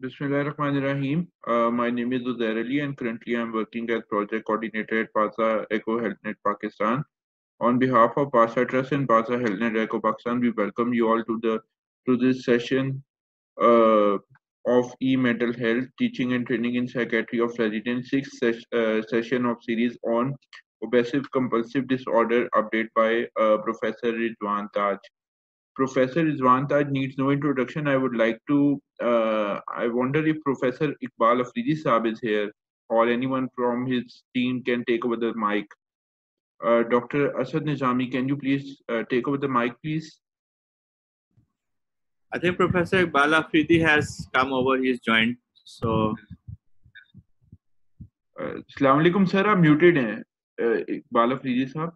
Bismillahirrahmanirrahim. Uh, my name is Uzair Ali and currently I'm working as project coordinator at PASA ECHO HealthNet Pakistan. On behalf of PASA Trust and PASA HealthNet ECHO Pakistan, we welcome you all to the to this session uh, of e-mental health teaching and training in psychiatry of resident sixth ses uh, session of series on obsessive compulsive disorder update by uh, Professor Rizwan Taj. Professor Rizwan Taj needs no introduction. I would like to, uh, I wonder if Professor Iqbal Afridi Saab is here or anyone from his team can take over the mic. Uh, Dr. Asad Nizami, can you please uh, take over the mic, please? I think Professor Iqbal Afridi has come over, he's joined. So. Uh, Assalamu alaikum, sir. I'm muted. Uh, Iqbal Afridi Saab.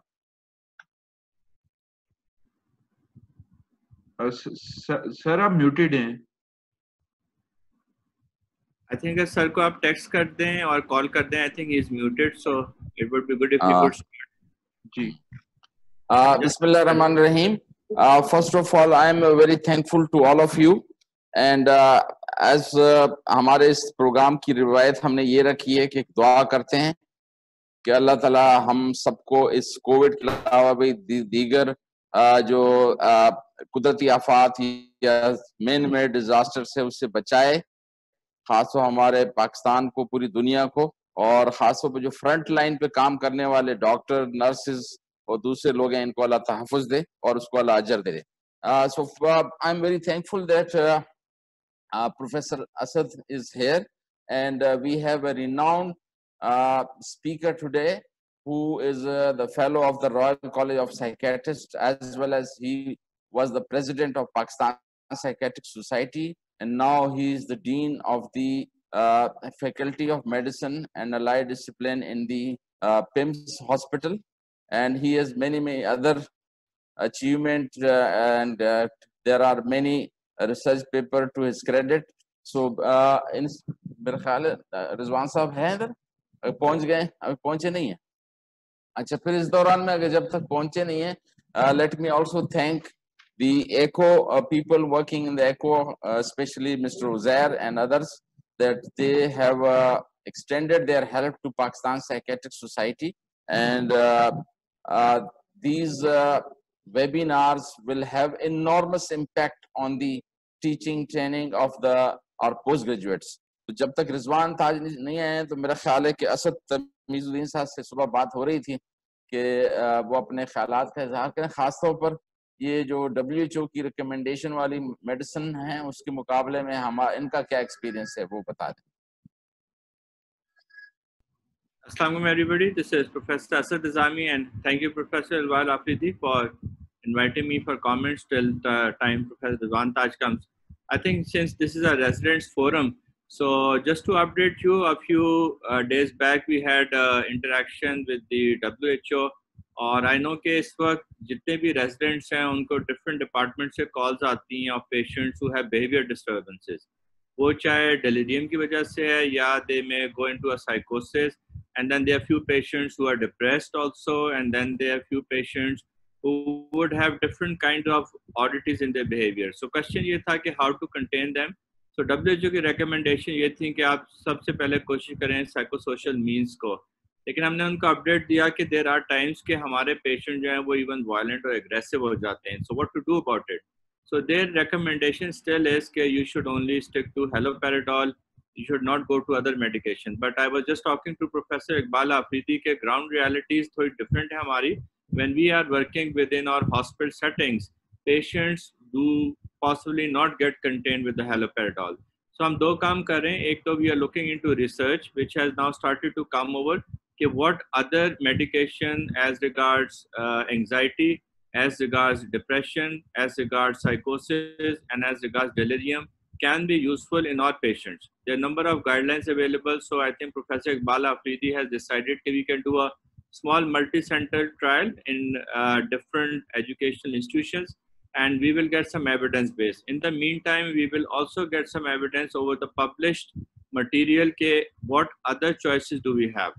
Sir आप muted हैं I think sir को आप text कर दें और call कर दें I think he is muted so it would be good if you could जी। बिस्मिल्लाह रहमान रहीम first of all I am very thankful to all of you and as हमारे इस प्रोग्राम की रिवायत हमने ये रखी है कि दुआ करते हैं कि अल्लाह ताला हम सबको इस कोविड के अलावा भी दी, दीगर uh, जो uh, कुदरती आफात या मेन मेड डिजास्टर से उससे बचाए। खासो हमारे पाकिस्तान को पूरी दुनिया को और खासो पर जो फ्रंट लाइन पे काम करने वाले डॉक्टर नर्सेस और दूसरे लोग हैं इनको अल्लाह तहफुज दे और उसको अल्लाह अजर दे दे। I am very thankful that professor Asad is here and we have a renowned speaker today who is uh, the fellow of the royal college of psychiatrists as well as he was the president of pakistan psychiatric society and now he is the dean of the uh, Faculty of Medicine and Allied Discipline in the uh, PIMS Hospital. And he has many, many other achievements, uh, and uh, there are many research paper to his credit. So, uh, in मेरा ख्याल है रिजवान साहब हैं इधर पहुंच गए अभी पहुंचे नहीं है अच्छा फिर इस दौरान में अगर जब तक पहुंचे नहीं है let me also thank the ECHO uh, people working in the ECHO, uh, especially Mr. Uzair and others, that they have uh, extended their help to Pakistan Psychiatric Society. And uh, uh, these uh, webinars will have enormous impact on the teaching training of the our postgraduates. तो जब तक रिजवान ताज नहीं आए तो मेरा ख्याल है कि असद तमीजुद्दीन साहब से सुबह बात हो रही थी कि वो अपने ख्याल का इजहार करें खासतौर पर ये जो डब्ल्यू की रिकमेंडेशन वाली मेडिसिन है उसके मुकाबले में हम इनका क्या एक्सपीरियंस है वो बता दें Assalamualaikum everybody. This is Professor Asad Azami and thank you Professor Ilwal Afridi for inviting me for comments till the time Professor Rizwan Taj comes. I think since this is a residents forum, so just to update you, a few uh, days back we had uh, interaction with the WHO और I know के इस वक्त जितने भी residents हैं उनको different department से calls आती हैं of patients who have behaviour disturbances वो चाहे डेलीरियम की वजह से है या they may go into a साइकोसिस and then there are few patients who are depressed also and then there are few patients who would have different kind of oddities in their behavior so question ये था कि how to contain them so WHO की recommendation ये थी कि आप सबसे पहले कोशिश करें psychosocial means को लेकिन हमने उनको अपडेट दिया कि देर आर टाइम्स के हमारे पेशेंट जो है वो इवन वायलेंट और एग्रेसिव हो जाते हैं। So what to do about it so there recommendation still is के you should only stick to haloperidol you should not go to other medication but I was just talking to professor Iqbal Afridi के ground realities थोड़ी different है हमारी। When we are working with in our hospital settings patients do possibly not get contain with the so हम दो काम कर रहे हैं। एक तो we are looking into research which has now started to come over what other medication as regards uh, anxiety, as regards depression, as regards psychosis, and as regards delirium can be useful in our patients. There are a number of guidelines available. So I think Professor Iqbal Afridi has decided that we can do a small multi-center trial in uh, different educational institutions and we will get some evidence base. In the meantime, we will also get some evidence over the published material. Ke what other choices do we have?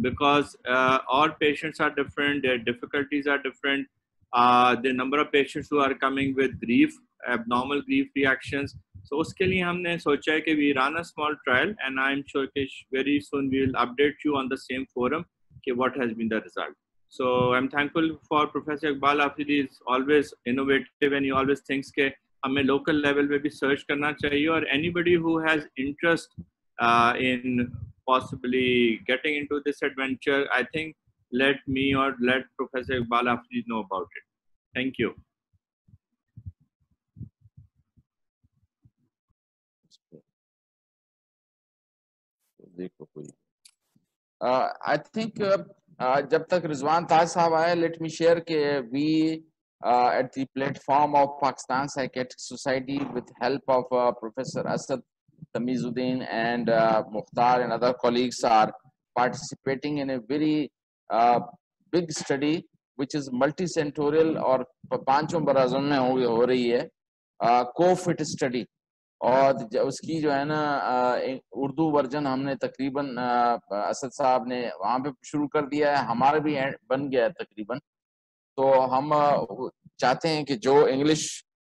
because uh, all patients are different, their difficulties are different. Uh, the number of patients who are coming with grief, abnormal grief reactions. So उसके लिए we run a small trial and I'm sure कि very soon we will update you on the same forum कि what has been the result. So I'm thankful for Professor Iqbal Afridi is always innovative and he always thinks के हमें local level पे भी search karna chahiye. Or anybody who has interest uh, in possibly getting into this adventure, I think let me or let Professor Iqbal Afridi know about it. Thank you. देखो कोई I think जब तक रिजवान ताज साहब आए let me share के we at the platform of Pakistan Psychiatric Society with help of uh, Professor Asad Tamizuddin and uh, Mukhtar and other colleagues are participating in a very uh, big study which is multicentorial और पाँचों बराजों में हो, हो रही है को fit study और उसकी जो है ना उर्दू वर्जन हमने तकरीबन असद साहब ने वहाँ पे शुरू कर दिया है हमारा भी बन गया है तकरीबन तो हम चाहते हैं कि जो इंग्लिश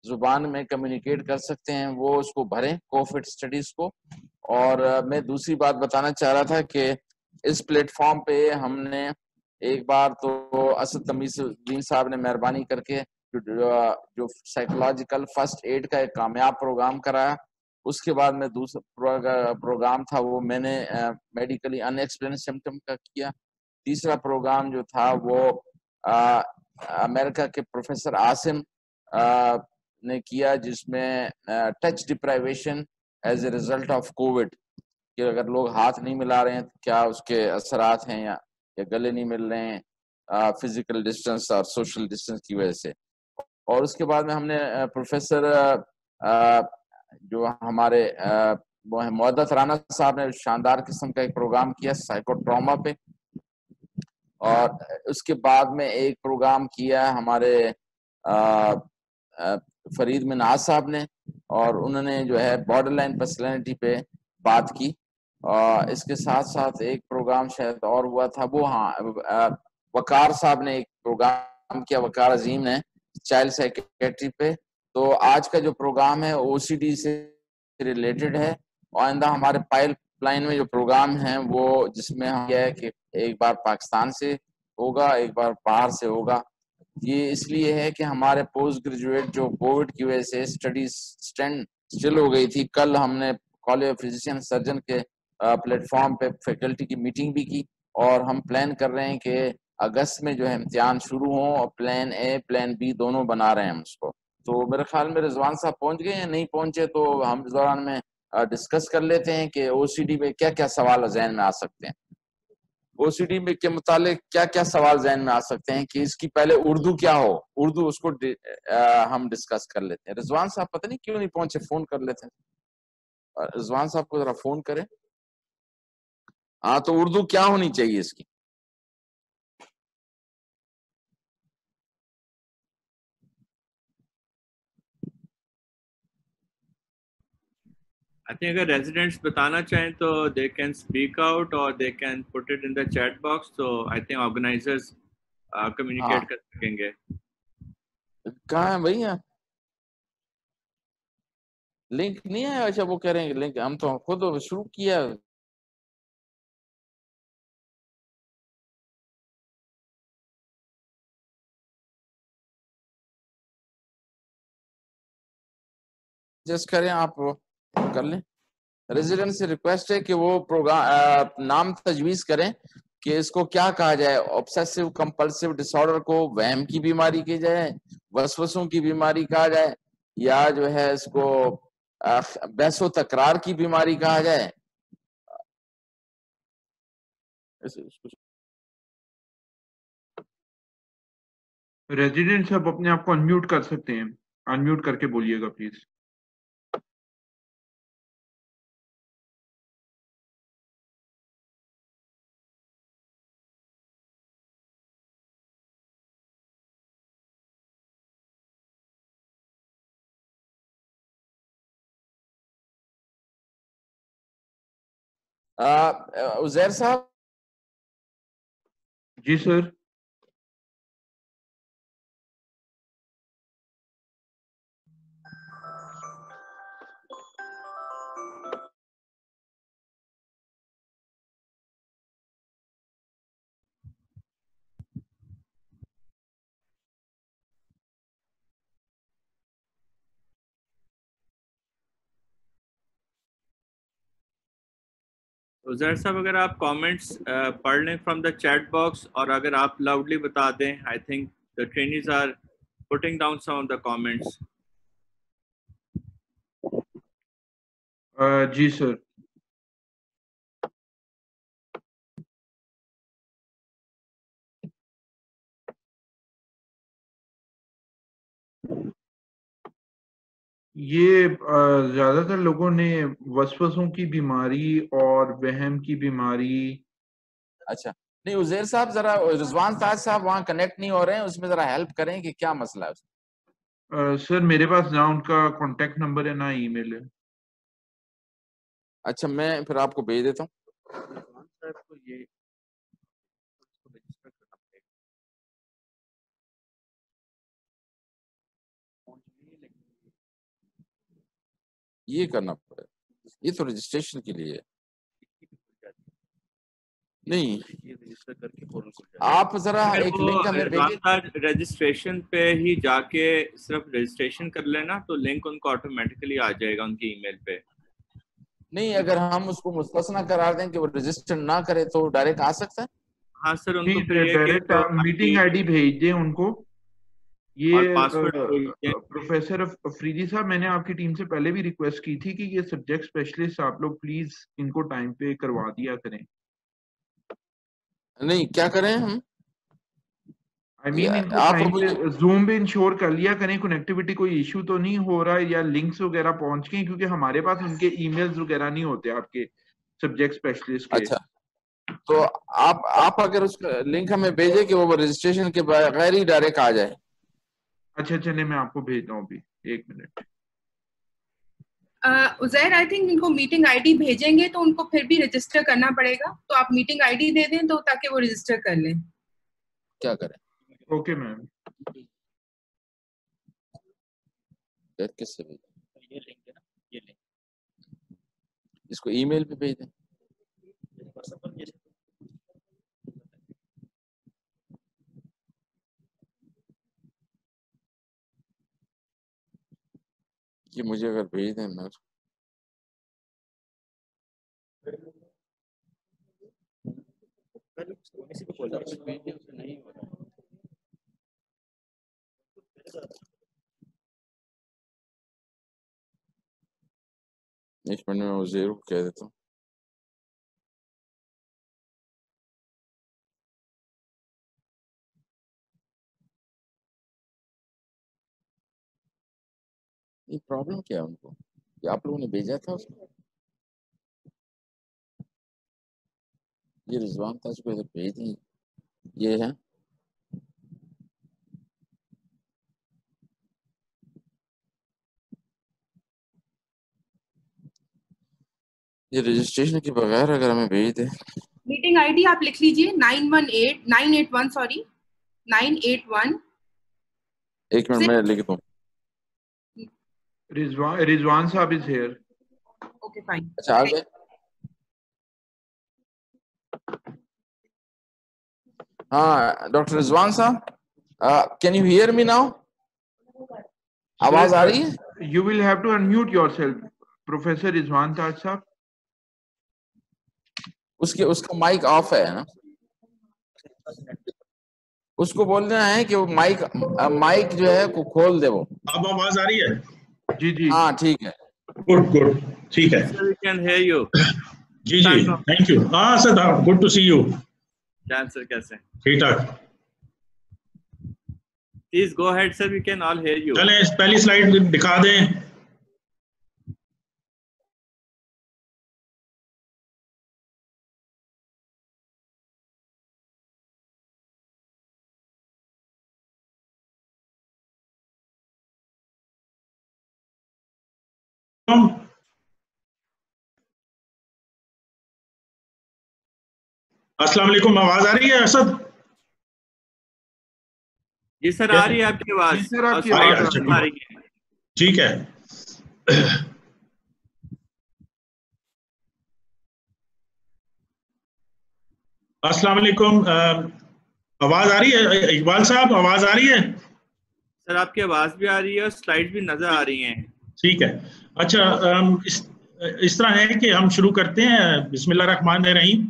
ज़ुबान में कम्युनिकेट कर सकते हैं वो उसको भरें कोफिट स्टडीज़ को। और मैं दूसरी बात बताना चाह रहा था कि इस प्लेटफॉर्म पे हमने एक बार तो असद तमीजुद्दीन साहब ने मेहरबानी करके जो साइकोलॉजिकल फ़र्स्ट एड का एक कामयाब प्रोग्राम कराया। उसके बाद में दूसरा प्रोग्राम था वो मैंने मेडिकली अनएक्सप्लेन सिम्टम का किया। तीसरा प्रोग्राम जो था वो आ, अमेरिका के प्रोफेसर आसिम ने किया जिसमें touch deprivation as a result of Covid कि अगर लोग हाथ नहीं मिला रहे हैं तो क्या उसके असरात हैं या या गले नहीं मिल रहे हैं फ़िज़िकल डिस्टेंस और सोशल डिस्टेंस की वजह से। और उसके बाद में हमने प्रोफेसर जो हमारे वो है मोहदत राना साहब ने शानदार किस्म का एक प्रोग्राम किया साइकोट्रामा पे। और उसके बाद में एक प्रोग्राम किया हमारे फरीद मिनाज साहब ने और उन्होंने जो है बॉर्डर लाइन पर्सनैलिटी पे बात की। और इसके साथ साथ एक प्रोग्राम शायद और हुआ था, वो हाँ वकार साहब ने एक प्रोग्राम किया, वकार अजीम ने चाइल्ड सेक्रेटरी पे। तो आज का जो प्रोग्राम है ओसीडी से रिलेटेड है आइंदा हमारे पाइप लाइन में जो प्रोग्राम है, वो जिसमें हम यह है कि एक बार पाकिस्तान से होगा, एक बार बाहर से होगा। ये इसलिए है कि हमारे पोस्ट ग्रेजुएट जो कोविड की वजह से स्टडी स्टैंड स्टिल हो गई थी, कल हमने कॉलेज ऑफ़ फिजिशियन सर्जन के प्लेटफॉर्म पे फैकल्टी की मीटिंग भी की और हम प्लान कर रहे हैं कि अगस्त में जो है इम्तिहान शुरू हो और प्लान ए, प्लान बी दोनों बना रहे हैं हम उसको। तो मेरे ख्याल में रिजवान साहब पहुँच गए या नहीं पहुँचे तो हम इस दौरान में डिस्कस कर लेते हैं कि ओसीडी में क्या क्या सवाल जहन में आ सकते हैं। ओसीडी में के मुतालिक क्या क्या सवाल जहन में आ सकते हैं कि इसकी पहले उर्दू क्या हो? उर्दू उसको आ, हम डिस्कस कर लेते हैं। रिजवान साहब पता नहीं क्यों नहीं पहुँचे फ़ोन कर लेते हैं। रिजवान साहब को जरा फ़ोन करें। हाँ तो उर्दू क्या होनी चाहिए इसकी? आई थिंक अगर रेजिडेंट्स बताना चाहें तो दे कैन स्पीक आउट और they can put it in the chat box तो आई थिंक ऑर्गेनाइजर्स कम्युनिकेट कर सकेंगे। कहाँ है? भैया लिंक नहीं आया अच्छा वो कह रहे हैं लिंक हम तो खुद शुरू किया। जस्ट करें आप कर लें। रेजिडेंट से रिक्वेस्ट है कि वो प्रोग्राम नाम तजवीज करें कि इसको क्या कहा जाए। ऑब्सेसिव कंपल्सिव डिसऑर्डर को वहम की बीमारी की जाए, वसवसों की बीमारी कहा जाए, या जो है इसको बहसो तकरार की बीमारी कहा जाए। रेजिडेंट सब अपने आप को अनम्यूट कर सकते हैं। अनम्यूट करके बोलिएगा प्लीज़ उजैर साहब? जी सर। उजैर साहब, अगर आप कमेंट्स पढ़ लें फ्रॉम द चैट बॉक्स और अगर आप लाउडली बता दें I think the trainees are putting down some of the comments ji sir. ये ज़्यादातर लोगों ने वसवसों की बीमारी और वहम की बीमारी अच्छा। नहीं उजैर साहब जरा रिजवान ताज साहब वहाँ कनेक्ट नहीं हो रहे हैं उसमें जरा हेल्प करें कि क्या मसला है आ, सर मेरे पास ना उनका कांटेक्ट नंबर है ना ईमेल है। अच्छा मैं फिर आपको भेज देता हूँ। ये करना पड़ेगा ये तो रजिस्ट्रेशन के लिए। नहीं। आप जरा एक लिंक हमें भेजिए रजिस्ट्रेशन पे ही जाके सिर्फ़ रजिस्ट्रेशन कर लेना तो लिंक उनको ऑटोमेटिकली आ जाएगा उनकी ईमेल पे। नहीं अगर हम उसको मुस्तना करार दें कि वो रजिस्टर ना करे तो डायरेक्ट आ सकता है? हाँ सर उनको डायरेक्ट मीटिंग आईडी भेज दें उनको। ये प्रोफेसर अफरीदी साहब मैंने आपकी टीम से पहले भी रिक्वेस्ट की थी कि ये सब्जेक्ट स्पेशलिस्ट आप लोग प्लीज़ इनको टाइम पे करवा दिया करें। नहीं क्या करें हम? आई I मीन mean, आप जूम पे इंश्योर कर लिया करें कनेक्टिविटी कोई इशू तो नहीं हो रहा या लिंक्स वगैरह पहुँच गए क्योंकि हमारे पास उनके ईमेल्स वगैरह नहीं होते आपके सब्जेक्ट स्पेशलिस्ट के। अच्छा। तो आप आप अगर उसका लिंक हमें भेजे कि वो रजिस्ट्रेशन के बगैर ही डायरेक्ट आ जाए। अच्छा चलिए मैं आपको भेजता हूँ अभी। एक मिनट। उजैर आई थिंक इनको मीटिंग आईडी भेजेंगे तो उनको फिर भी रजिस्टर करना पड़ेगा। तो आप मीटिंग आईडी दे दें तो ताकि वो रजिस्टर कर लें। क्या करें? Okay ma'am. किससे भेजें? ये लिंक है ना ये लिंक इसको ईमेल पे भेज। दें कि मुझे अगर भेज दें मैं एक मिनट में वो जेरो कह देता हूँ। ये प्रॉब्लम क्या है उनको। ये आप लोगों ने भेजा था उसको? ये रिजवान था उसको इधर भेज दी ये है। ये रजिस्ट्रेशन के बगैर अगर हमें भेज दे। मीटिंग आईडी आप लिख लीजिए nine one eight nine eight one sorry nine eight one एक मिनट मैं लिख दूँ। Rizwan, Rizwan Saab is here. Okay, fine. अच्छा आ गए। हाँ डॉक्टर रिजवान साहब can you hear me now आवाज़ आ रही है? You will have to unmute yourself professor Rizwan Taj साहब उसके उसका माइक ऑफ़ है ना? उसको बोलना है कि वो माइक माइक जो है को खोल दे वो। अब आवाज़ आ रही है? जी जी। हाँ ठीक है। गुड गुड ठीक है। Sir we can hear you जी जी। थैंक यू हाँ sir good to see you Jan sir कैसे ठीक ठाक। Please go ahead sir we can all hear you चलें पहली स्लाइड दिखा दें। अस्सलाम वालेकुम आवाज़ आ रही है असद? जी सर आ रही है आपकी आवाज़। सर आपकी आवाज़ आ रही है ठीक है। अस्सलाम वालेकुम आवाज़ आ रही है? इकबाल साहब आवाज़ आ रही है? सर आपकी आवाज़ भी आ रही है और स्लाइड भी नज़र आ रही हैं। ठीक है। अच्छा इस इस तरह है कि हम शुरू करते हैं। बिस्मिल्लाह रहमान रहीम।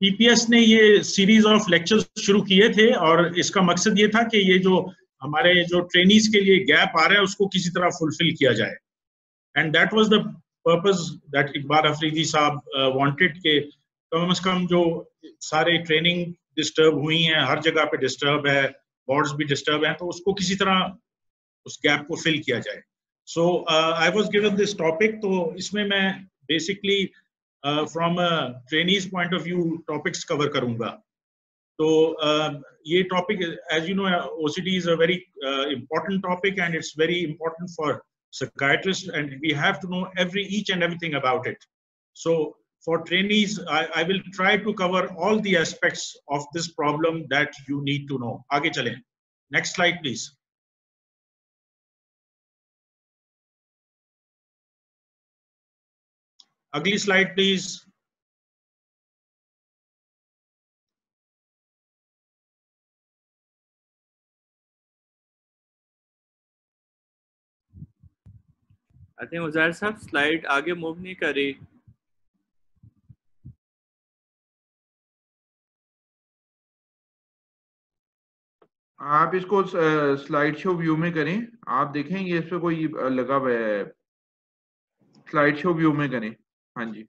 पीपीएस ने ये सीरीज़ ऑफ़ लेक्चर्स शुरू किए थे और इसका मकसद ये था कि ये जो हमारे जो ट्रेनिज के लिए गैप आ रहा है, उसको किसी तरह फुलफिल किया जाए। And that was the purpose that Iqbal Afridi साहब वांटेड के कम अज कम जो सारे ट्रेनिंग डिस्टर्ब हुई हैं, हर जगह पे डिस्टर्ब है बोर्ड्स भी डिस्टर्ब हैं तो उसको किसी तरह उस गैप को फिल किया जाए so I was given this topic तो इसमें मैं basically from trainees point of view topics cover करूँगा तो uh, ये topic as you know OCD is a very important topic and it's very important for psychiatrists and we have to know every each and everything about it so for trainees I, I will try to cover all the aspects of this problem that you need to know आगे चलें next slide please अगली slide please I think Uzair साहब slide आगे move नहीं कर रही। आप इसको स्लाइड शो व्यू में करें। आप देखेंगे इस पे कोई लगा हुआ है। स्लाइड शो व्यू में करें। हाँ जी।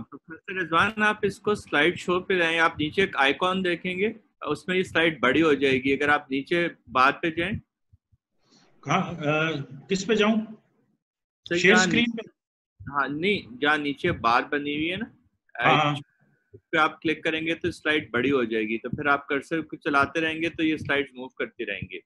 प्रोफेसर रिजवान आप इसको स्लाइड शो पे रहें आप नीचे एक आइकॉन देखेंगे उसमें ये स्लाइड बड़ी हो जाएगी अगर आप नीचे बाद पे जाएँ। कहाँ किस पे जाऊँ? शेयर स्क्रीन पे। हाँ नहीं जहाँ नीचे बार बनी हुई है ना हाँ उस पे आप क्लिक करेंगे तो स्लाइड बड़ी हो जाएगी। तो फिर आप कर्सर को चलाते रहेंगे तो ये स्लाइड मूव करती रहेंगे।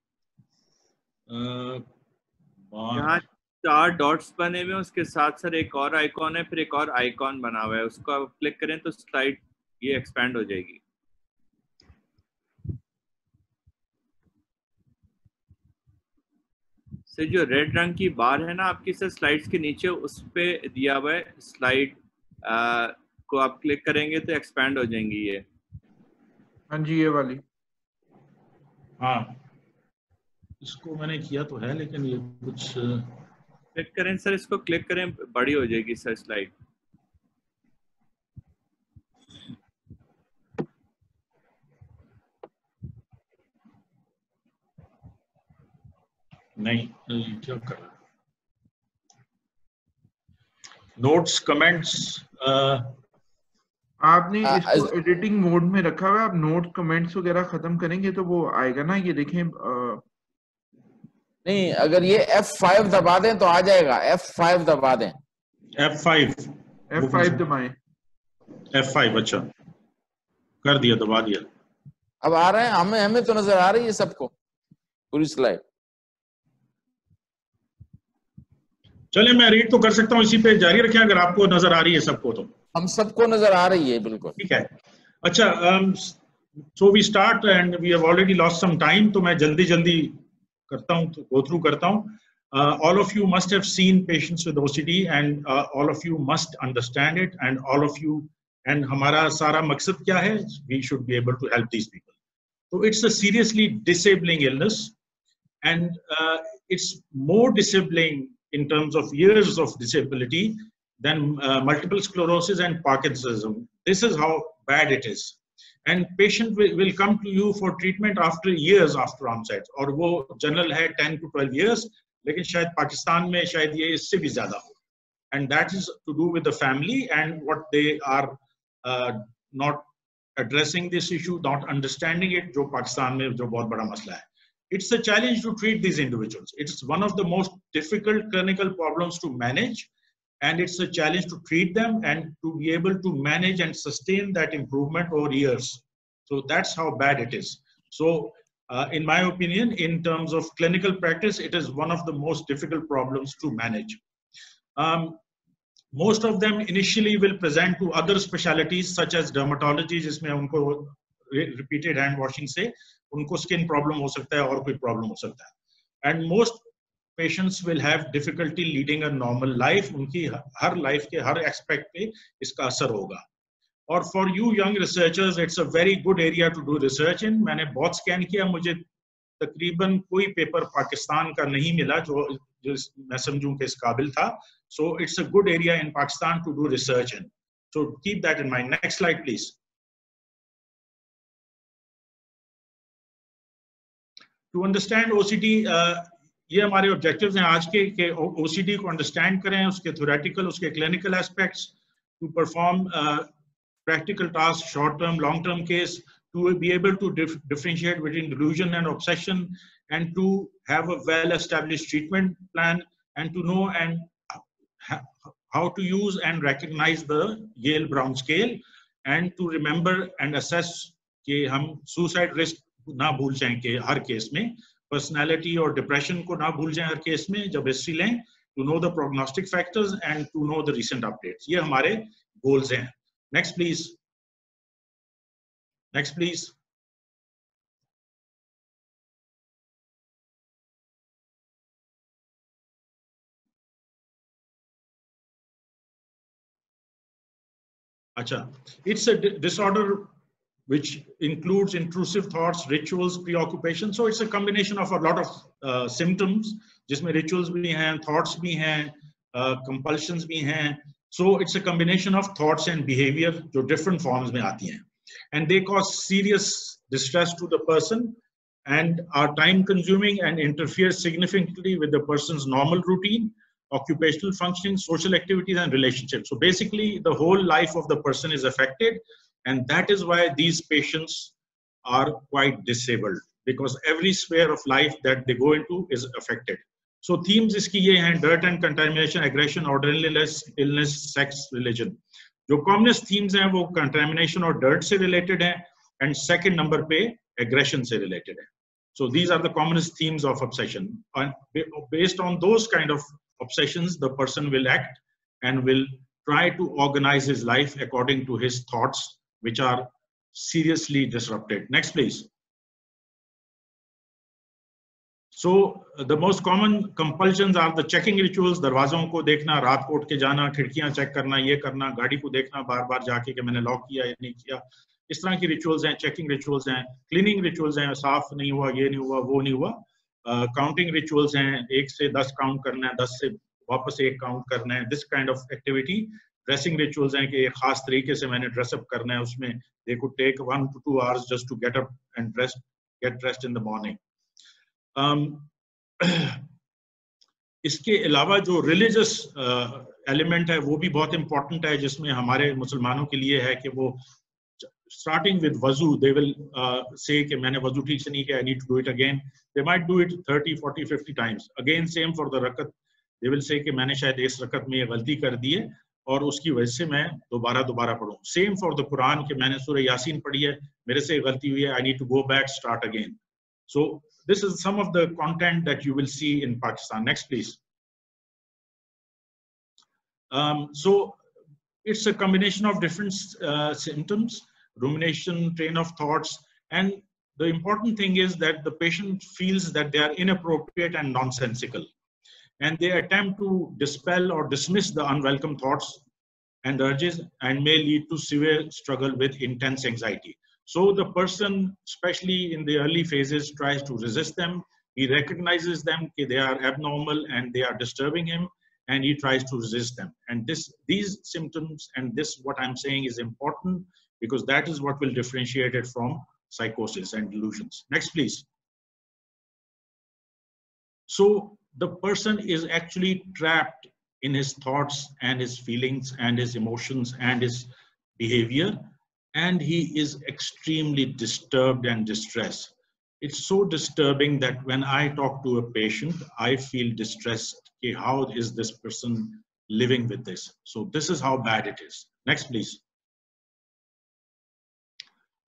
यहाँ चार डॉट्स बने हुए उसके साथ सर एक और आइकॉन है फिर एक और आइकॉन बना हुआ है। उसको आप क्लिक करें तो स्लाइड ये एक्सपैंड हो जाएगी। से जो रेड रंग की बार है ना आपकी सर स्लाइड्स के नीचे उस पे दिया हुआ है स्लाइड को आप क्लिक करेंगे तो एक्सपैंड हो जाएँगी ये। हाँ जी ये वाली। हाँ। इसको मैंने किया तो है लेकिन ये कुछ क्लिक करें सर इसको क्लिक करें बड़ी हो जाएगी सर स्लाइड नहीं क्या कर रहा नोट्स कमेंट्स आपने इसको एडिटिंग मोड में रखा हुआ है आप नोट कमेंट्स वगैरह खत्म करेंगे तो वो आएगा ना ये देखें अ, नहीं अगर ये F5 दबा दें तो आ जाएगा F5 दबा दें। F5 F5 दबाएँ। F5 अच्छा। कर दिया दबा दिया। अब आ रहे हैं हमें हमें तो नज़र आ रही है सबको पूरी स्लाइड चले मैं रीड तो कर सकता हूँ इसी पे जारी रखें अगर आपको नज़र आ रही है सबको तो। हम सबको नज़र आ रही है बिल्कुल। ठीक है। अच्छा so we start and we have already lost some time तो मैं जल्दी जल्दी करता हूँ गो थ्रू करता हूँ। All of you must have seen patients with OCD and all of you must understand it and all of you and हमारा सारा मकसद क्या है? We should be able to help these people तो it's a seriously disabling illness uh, it's more disabling in terms of years of disability than uh, multiple sclerosis and Parkinsonism. This is how bad it is. And patient will, will come to you for treatment after years after onset. और वो general है 10 to 12 years, लेकिन शायद पाकिस्तान में शायद ये इससे भी ज्यादा हो. And that is to do with the family and what they are uh, not addressing this issue, not understanding it, जो पाकिस्तान में जो बहुत बड़ा मसला है. it's a challenge to treat these individuals. It's one of the most difficult clinical problems to manage, and it's a challenge to treat them and to be able to manage and sustain that improvement over years. So that's how bad it is. So, uh, in my opinion, in terms of clinical practice, it is one of the most difficult problems to manage. Um, most of them initially will present to other specialties such as dermatology, जिसमें उनको repeated hand washing से उनको skin problem हो सकता है और कोई problem हो सकता है and most patients will have difficulty leading a normal life उनकी हर लाइफ के हर एक्सपेक्ट पे इसका असर होगा और for you young researchers it's a very good area to do research in मैंने बहुत स्कैन किया मुझे तकरीबन कोई पेपर पाकिस्तान का नहीं मिला जो जो मैं समझूं कि इस काबिल था so it's a good area in Pakistan to do research in so keep that in mind next slide please to understand OCD ये हमारे ऑब्जेक्टिव हैं आज के, कि ओसीडी को अंडरस्टैंड करें, उसके थोरेटिकल उसके clinical aspects to perform practical task short term long term case to be able to differentiate between delusion and obsession and to have a well establish treatment plan and to know and how to use and recognise the Yale Brown scale and to remember and assess कि हम suicide risk ना भूल जाए कि हर केस में। Personality और डिप्रेशन को ना भूल जाए हर केस में, जब हिस्ट्री लें to know the prognostic factors and to know the recent update ये हमारे गोल्स हैं। नेक्स्ट प्लीज़ नेक्स्ट प्लीज़ अच्छा it's disorder which includes intrusive thoughts, rituals, preoccupation. So it's a combination of a lot of uh, symptoms, जिसमें rituals भी हैं, thoughts भी हैं, uh, compulsions भी हैं, so it's a combination of thoughts and behavior जो different forms में आती हैं. And they cause serious distress to the person and are time consuming and interfere significantly with the person's normal routine, occupational functioning, social activities and relationships. So basically the whole life of the person is affected and that is why these patients are quite disabled because every sphere of life that they go into is affected. So themes इसकी ये हैं dirt and contamination aggression orderliness illness sex religion जो commonest themes हैं वो contamination और dirt से related हैं and second number पे एग्रेशन से रिलेटेड है so these are the commonest themes of obsession and based on those kind of obsessions the person will act and will try to organize his life according to his thoughts which are seriously disrupted. Next please. So the most common compulsions are the checking rituals. दरवाजों को देखना रात को उठ के जाना खिड़कियाँ check करना ये करना गाड़ी को देखना बार बार जाके कि मैंने लॉक किया या नहीं किया इस तरह की रिचुअल्स हैं चेकिंग रिचुअल्स हैं क्लीनिंग रिचुअल्स हैं साफ़ नहीं हुआ ये नहीं हुआ वो नहीं हुआ। काउंटिंग uh, रिचुअल्स हैं एक से दस काउंट करना है दस से वापस एक काउंट करना है this kind of activity dressing rituals हैं कि एक खास तरीके से मैंने ड्रेसअप करना है उसमें they could take one to two hours just to get up and dress get dressed in the morning इसके अलावा जो रिलीजियस एलिमेंट uh, है वो भी बहुत इंपॉर्टेंट है जिसमें हमारे मुसलमानों के लिए है कि वो स्टार्टिंग विद वज़ू will uh, say कि मैंने वज़ू ठीक से नहीं किया I need to do it again. They might do it 30 40 50 times. Again same for the rakat. They will say कि मैंने शायद इस रकत में ये गलती कर दी है और उसकी वजह से मैं दोबारा दोबारा पढ़ूं सेम फॉर द कुरान कि मैंने सूरह यासीन पढ़ी है मेरे से गलती हुई है I need to go back start again so this is some of the content that you will see in Pakistan. Next, please. Um, so it's a combination of different uh, symptoms, rumination, train of thoughts, and the important thing is that the patient feels that they are inappropriate and nonsensical. And they attempt to dispel or dismiss the unwelcome thoughts and urges and may lead to severe struggle with intense anxiety. So the person, especially in the early phases, tries to resist them. He recognizes them, they are abnormal and they are disturbing him, and he tries to resist them. And this, these symptoms and this, what I'm saying is important because that is what will differentiate it from psychosis and delusions. Next, please. So the person is actually trapped in his thoughts and his feelings and his emotions and his behavior and he is extremely disturbed and distressed. It's so disturbing that when I talk to a patient, I feel distressed. Okay, how is this person living with this? So this is how bad it is. Next, please.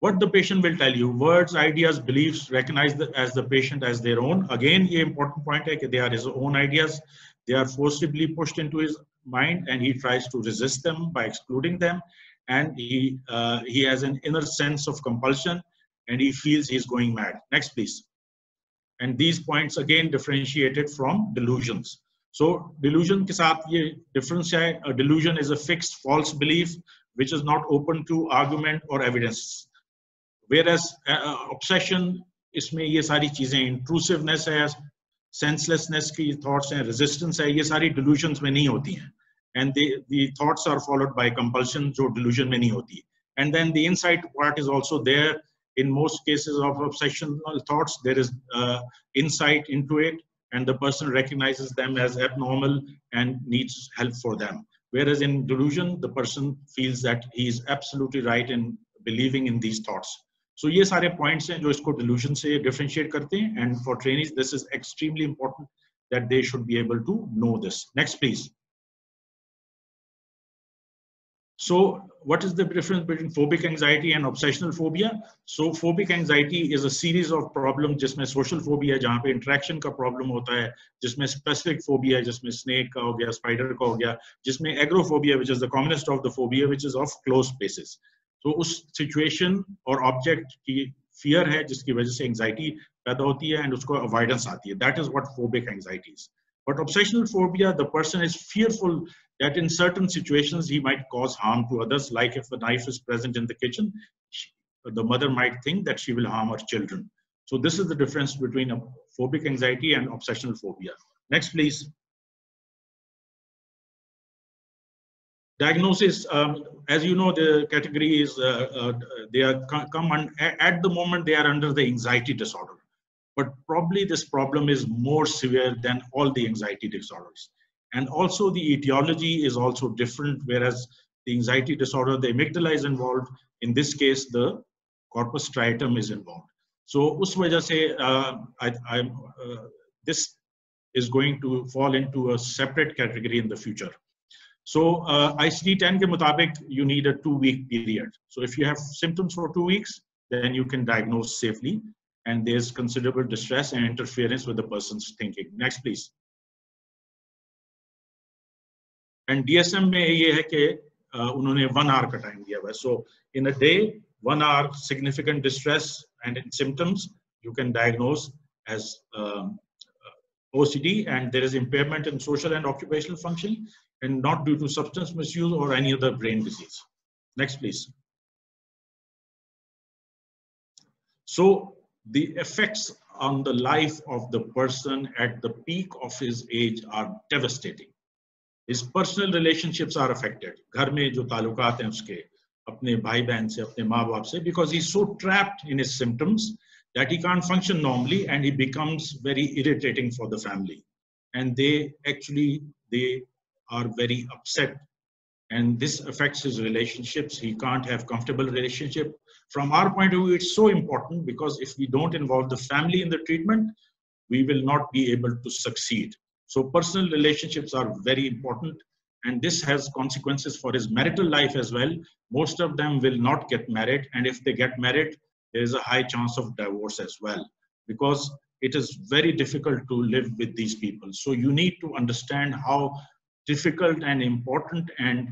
What the patient will tell you, words, ideas, beliefs, recognize the, as the patient as their own. Again, the important point they are his own ideas. They are forcibly pushed into his mind and he tries to resist them by excluding them and he uh, he has an inner sense of compulsion and he feels he's going mad next please and these points again differentiated from delusions so delusion ke ye difference hai a delusion is a fixed false belief which is not open to argument or evidence Whereas uh, uh obsession, इसमें ये सारी चीजें intrusiveness है, senselessness की thoughts हैं, resistance है, ये सारी delusions में नहीं होती हैं. And the, the thoughts are followed by compulsion, जो delusion में नहीं होती. And then the insight part is also there. In most cases of obsessional thoughts, there is uh, insight into it and the person recognizes them as abnormal and needs help for them. Whereas in delusion, the person feels that he is absolutely right in believing in these thoughts. So ये सारे points हैं जो इसको delusion से differentiate करते हैं and for trainees this is extremely important that they should be able to know this. Next please. So what is the difference between phobic anxiety and obsessional phobia? So phobic anxiety is a series of problems जिसमें social phobia है जहाँ पे interaction का problem होता है जिसमें specific phobia है जिसमें snake का हो गया spider का हो गया जिसमें agoraphobia which is the commonest of the phobia which is of closed spaces. So उस situation और object की fear है जिसकी वजह से anxiety पैदा होती है and उसको avoidance आती है. That is what phobic anxiety is. But obsessional phobia, the person is fearful that in certain situations he might cause harm to others, like if a knife is present in the kitchen, she, the mother might think that she will harm her children. So this is the difference between a phobic anxiety and obsessional phobia. Next, please. Diagnosis, um, as you know, the category is, uh, uh, they are come on, at the moment they are under the anxiety disorder but probably this problem is more severe than all the anxiety disorders. And also the etiology is also different, whereas the anxiety disorder, the amygdala is involved. In this case, the corpus striatum is involved. So us wajah se, I, I, uh, this is going to fall into a separate category in the future. So uh, ICD-10 ke mutabik, you need a two-week period. So if you have symptoms for two weeks, then you can diagnose safely and there's considerable distress and interference with the person's thinking. Next, please. And DSM में ये है कि उन्होंने one hour का time दिया हुआ है. So in a day, one hour significant distress and symptoms you can diagnose as um, OCD and there is impairment in social and occupational function and not due to substance misuse or any other brain disease. Next, please. So the effects on the life of the person at the peak of his age are devastating. His personal relationships are affected. घर में जो ताल्लुकात हैं उसके अपने भाई बहन से अपने माँ बाप से because he's so trapped in his symptoms that he can't function normally and he becomes very irritating for the family and they actually they are very upset and this affects his relationships he can't have comfortable relationship from our point of view, it's so important because if we don't involve the family in the treatment, we will not be able to succeed. So personal relationships are very important and this has consequences for his marital life as well. Most of them will not get married and if they get married, there is a high chance of divorce as well because it is very difficult to live with these people. So you need to understand how difficult and important and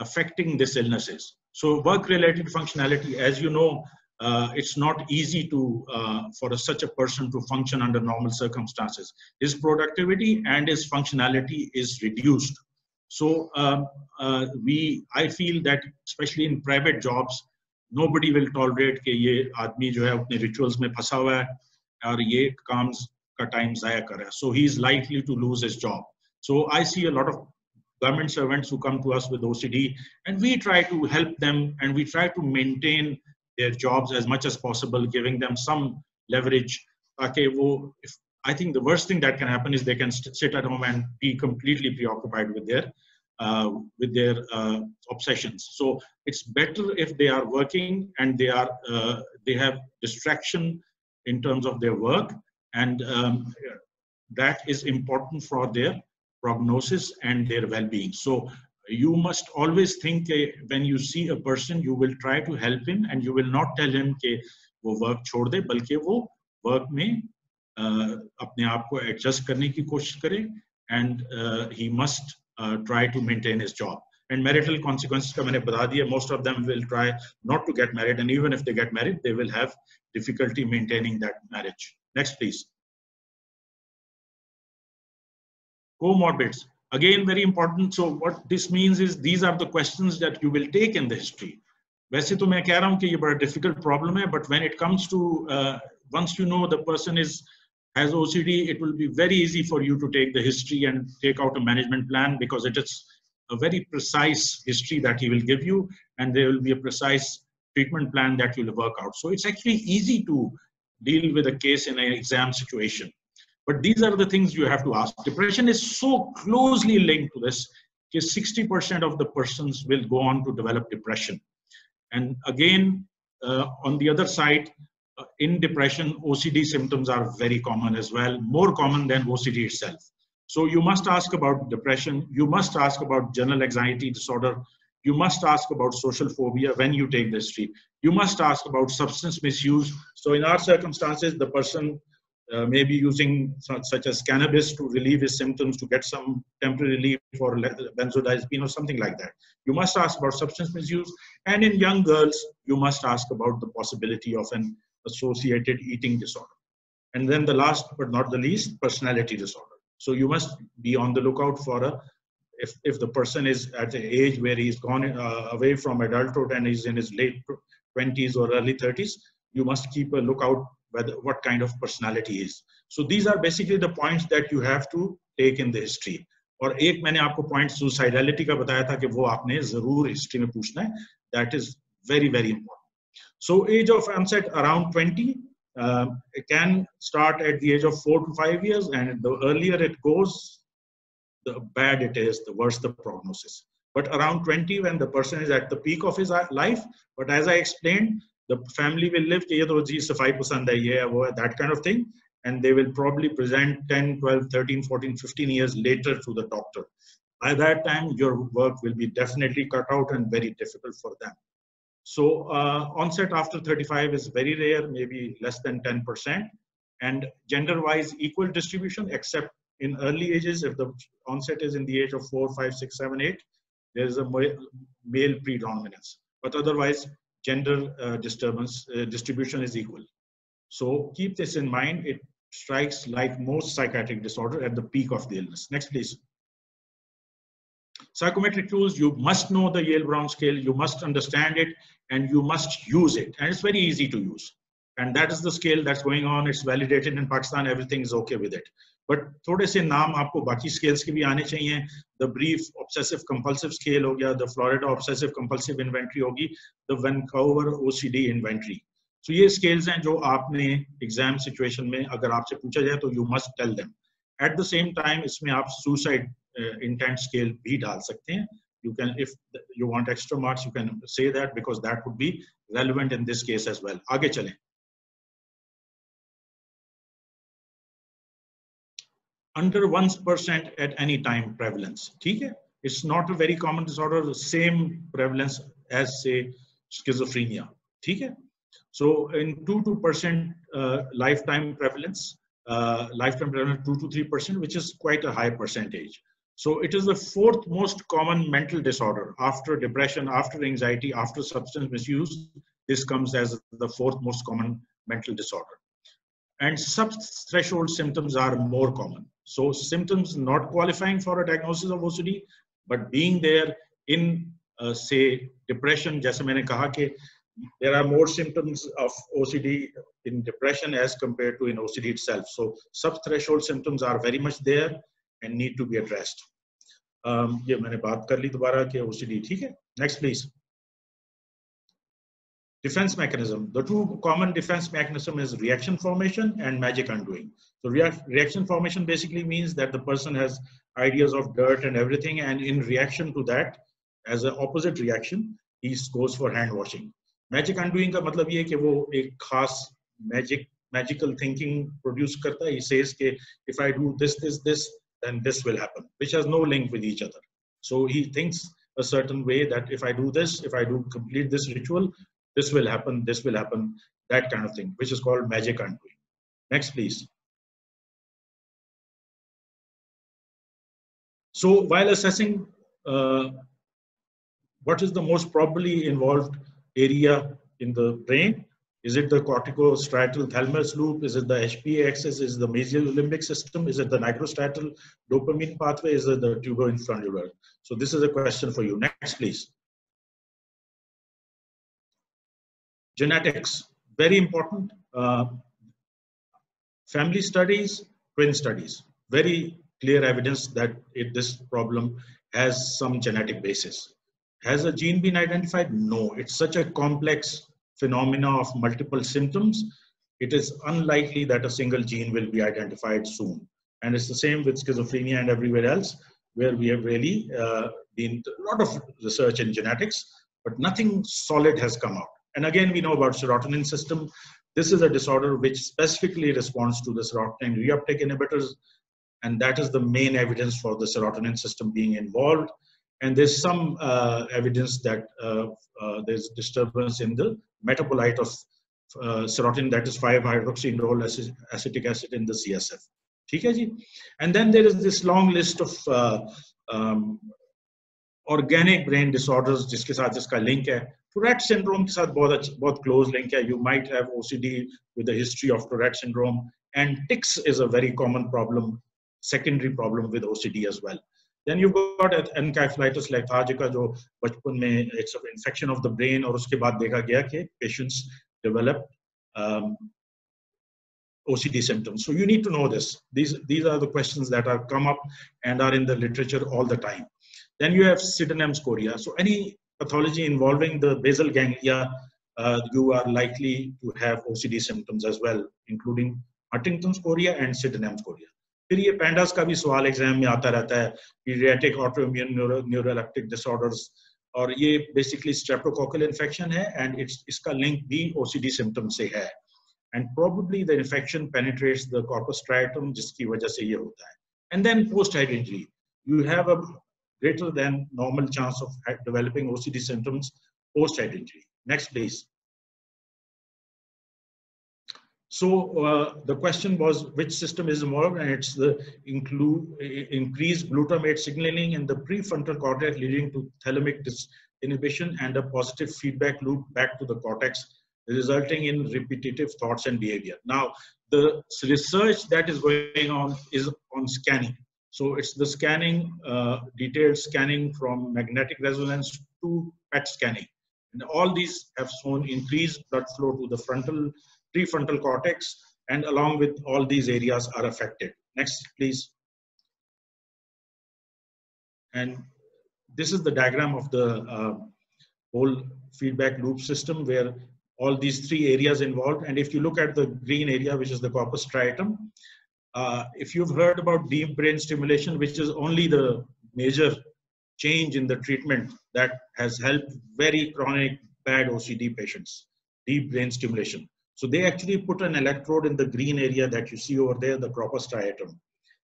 affecting this illness is. So work-related functionality, as you know, uh, it's not easy to uh, for a, such a person to function under normal circumstances. His productivity and his functionality is reduced. So um, uh, we, I feel that especially in private jobs, nobody will tolerate कि ये आदमी जो है अपने rituals में फंसा हुआ है और ये काम्स का time ज़ाया कर रहा है. So he is likely to lose his job. So I see a lot of government servants who come to us with OCD, and we try to help them and we try to maintain their jobs as much as possible, giving them some leverage. Okay, well, if, I think the worst thing that can happen is they can sit at home and be completely preoccupied with their uh, with their uh, obsessions. So it's better if they are working and they are uh, they have distraction in terms of their work, and um, that is important for their prognosis and their well-being. So you must always think uh, when you see a person, you will try to help him and you will not tell him कि वो work छोड़ दे बल्कि वो work में uh, अपने आप को adjust करने की कोशिश करे and uh, he must uh, try to maintain his job. And marital consequences का मैंने बता दिया most of them will try not to get married and even if they get married they will have difficulty maintaining that marriage. Next please. comorbids. again very important so what this means is these are the questions that you will take in the history वैसे तो मैं कह रहा हूँ कि ये बड़ा difficult problem है but when it comes to uh, once you know the person is has OCD it will be very easy for you to take the history and take out a management plan because it is a very precise history that he will give you and there will be a precise treatment plan that will work out so it's actually easy to deal with a case in an exam situation but these are the things you have to ask. Depression is so closely linked to this because 60% of the persons will go on to develop depression. And again, uh, on the other side, uh, in depression, OCD symptoms are very common as well, more common than OCD itself. So you must ask about depression. You must ask about general anxiety disorder. You must ask about social phobia when you take the history. You must ask about substance misuse. So in our circumstances, the person uh, maybe using such, such, as cannabis to relieve his symptoms to get some temporary relief or benzodiazepine or something like that. You must ask about substance misuse. And in young girls, you must ask about the possibility of an associated eating disorder. And then the last but not the least, personality disorder. So you must be on the lookout for a, if, if the person is at the age where he's gone uh, away from adulthood and he's in his late 20s or early 30s, you must keep a lookout whether what kind of personality is. So these are basically the points that you have to take in the history. और एक मैंने आपको point सुसाइडलिटी का बताया था कि वो आपने जरूर हिस्ट्री में पूछना है that is very very important so age of onset around 20 uh, it can start at the age of four to five years and the earlier it goes the bad it is the worse the prognosis but around 20 when the person is at the peak of his life but as i explained the family will live oh, Yeah, that kind of thing. And they will probably present 10 12 13 14 15 years later to the doctor. By that time your work will be definitely cut out and very difficult for them. So uh, onset after 35 is very rare maybe less than 10% and gender wise equal distribution except in early ages if the onset is in the age of 4 5 6 7 8 there is a male predominance. But otherwise gender uh, disturbance uh, distribution is equal. So keep this in mind. It strikes like most psychiatric disorder at the peak of the illness. Next, please. Psychometric tools, you must know the Yale-Brown scale, you must understand it, and you must use it. And it's very easy to use. And that is the scale that's going on. It's validated in Pakistan. Everything is okay with it. But थोड़े से नाम आपको बाकी scales के भी आने चाहिए। The brief obsessive compulsive scale हो गया the Florida obsessive compulsive inventory होगी द वैनकावर ओसीडी इन्वेंट्री तो ये स्केल्स हैं जो आपने एग्ज़ाम सिचुएशन में अगर आपसे पूछा जाए तो you must tell them at the same time इसमें आप सुसाइड इंटेंट स्केल भी डाल सकते हैं। You can, if you want extra marks, you can say that because that would be relevant in this case as well आगे चलें। Under 1% at any time prevalence. Okay? It's not a very common disorder, the same prevalence as say schizophrenia. Okay? So in 2 to percent uh, lifetime prevalence, uh, lifetime prevalence 2 to 3%, which is quite a high percentage. So it is the fourth most common mental disorder after depression, after anxiety, after substance misuse. This comes as the fourth most common mental disorder. And sub-threshold symptoms are more common. So symptoms not qualifying for a diagnosis of OCD, but being there in uh, say depression, जैसे मैंने कहा कि there are more symptoms of OCD in depression as compared to in OCD itself. So sub-threshold symptoms are very much there and need to be addressed. Um, ये मैंने बात कर ली दोबारा कि OCD ठीक है? Next please. defense mechanism. The two common defense mechanism is reaction formation and magic undoing. So reaction formation basically means that the person has ideas of dirt and everything, and in reaction to that, as an opposite reaction, he goes for hand washing. Magic undoing का मतलब ये कि वो एक खास magic magical thinking produce करता है. He says कि if I do this this this, then this will happen, which has no link with each other. So he thinks a certain way that if I do this, if I do complete this ritual, this will happen, this will happen, that kind of thing, which is called magic undoing. Next, please. So while assessing uh, what is the most probably involved area in the brain Is it the corticostriatal thalamus loop? Is it the HPA axis? Is it the mesial limbic system? Is it the nigrostriatal dopamine pathway? Is it the tuberoinfundibulus? So this is a question for you. Next, please. Genetics, very important. Uh, family studies, twin studies, very clear evidence that it, this problem has some genetic basis. Has a gene been identified? No, it's such a complex phenomena of multiple symptoms. It is unlikely that a single gene will be identified soon. And it's the same with schizophrenia and everywhere else, where we have really uh, been a lot of research in genetics, but nothing solid has come out. And again, we know about serotonin system. This is a disorder which specifically responds to the serotonin reuptake inhibitors And that is the main evidence for the serotonin system being involved. And there's some uh, evidence that uh, uh, there's disturbance in the metabolite of uh, serotonin, that is 5-hydroxyindole acetic acid in the CSF. Okay, and then there is this long list of uh, um, organic brain disorders जिसके साथ जिसका link है Tourette syndrome के साथ बहुत बहुत close link है you might have OCD with a history of Tourette syndrome and tics is a very common problem secondary problem with OCD as well. Then you've got encephalitis lethargica जो बचपन में it's an infection of the brain or उसके बाद देखा patients develop um, OCD symptoms. So you need to know this. These these are the questions that have come up and are in the literature all the time. Then you have Sydenham's chorea. So any pathology involving the basal ganglia, uh, you are likely to have OCD symptoms as well, including Huntington's chorea and Sydenham's chorea. फिर ये pandas का भी सवाल exam में आता रहता है paediatric autoimmune neuroleptic disorders और ये बेसिकली स्ट्रेप्टोकोकल इन्फेक्शन है एंड इट्स इसका लिंक भी ओसीडी सिम्टम से है and probably the infection penetrates the corpus striatum जिसकी वजह से ये होता है and then post head injury you have a greater than normal chance of developing OCD symptoms post-head injury. Next, please. So uh, the question was which system is involved and it's the include increased glutamate signaling in the prefrontal cortex leading to thalamic inhibition and a positive feedback loop back to the cortex resulting in repetitive thoughts and behavior. Now the research that is going on is on scanning. So it's the scanning, uh, detailed scanning from magnetic resonance to PET scanning. And all these have shown increased blood flow to the frontal, prefrontal cortex, and along with all these areas are affected. Next, please. And this is the diagram of the uh, whole feedback loop system where all these three areas involved. And if you look at the green area, which is the corpus striatum, uh, if you've heard about deep brain stimulation, which is only the major change in the treatment that has helped very chronic bad OCD patients, deep brain stimulation. So they actually put an electrode in the green area that you see over there, the corpus striatum,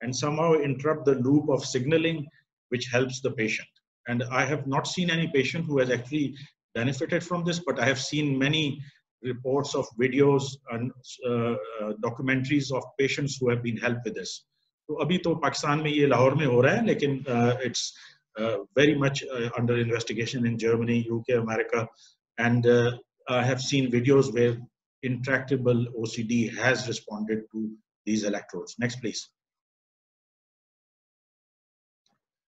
and somehow interrupt the loop of signaling, which helps the patient. And I have not seen any patient who has actually benefited from this, but I have seen many reports of videos and uh, uh documentaries of patients who have been helped with this. तो अभी तो पाकिस्तान में ये लाहौर में हो रहा है लेकिन it's very much under investigation in Germany UK America and I have seen videos where intractable OCD has responded to these electrodes. Next, please.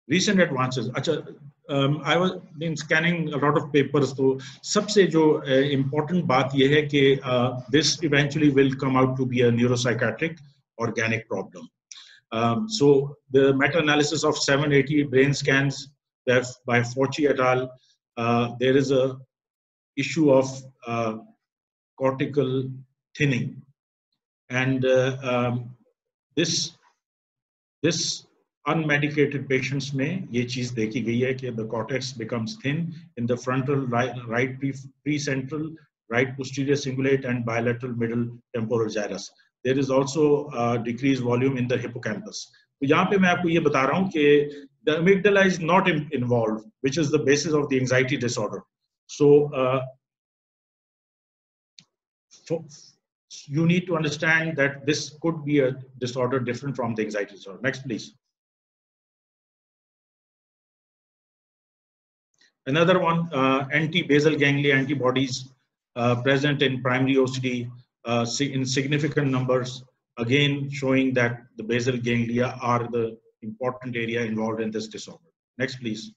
Recent advances. Um, I was been scanning a lot of papers. So, सबसे जो uh, important बात यह कि uh, this eventually will come out to be a neuropsychiatric organic problem. Um, so, the meta-analysis of 780 brain scans by Fouche et al. Uh, there is a issue of uh, cortical thinning, and uh, um, this this unmedicated patients में ये चीज देखी गई है कि the cortex becomes thin in the frontal right, right precentral right posterior cingulate and bilateral middle temporal gyrus there is also a decreased volume in the hippocampus तो यहाँ पे मैं आपको ये बता रहा हूँ कि the amygdala is not in, involved which is the basis of the anxiety disorder so uh, for, you need to understand that this could be a disorder different from the anxiety disorder next please Another one, uh, anti-basal ganglia antibodies. uh, present in primary OCD uh, in significant numbers, again showing that the basal ganglia are the important area involved in this disorder. Next, please.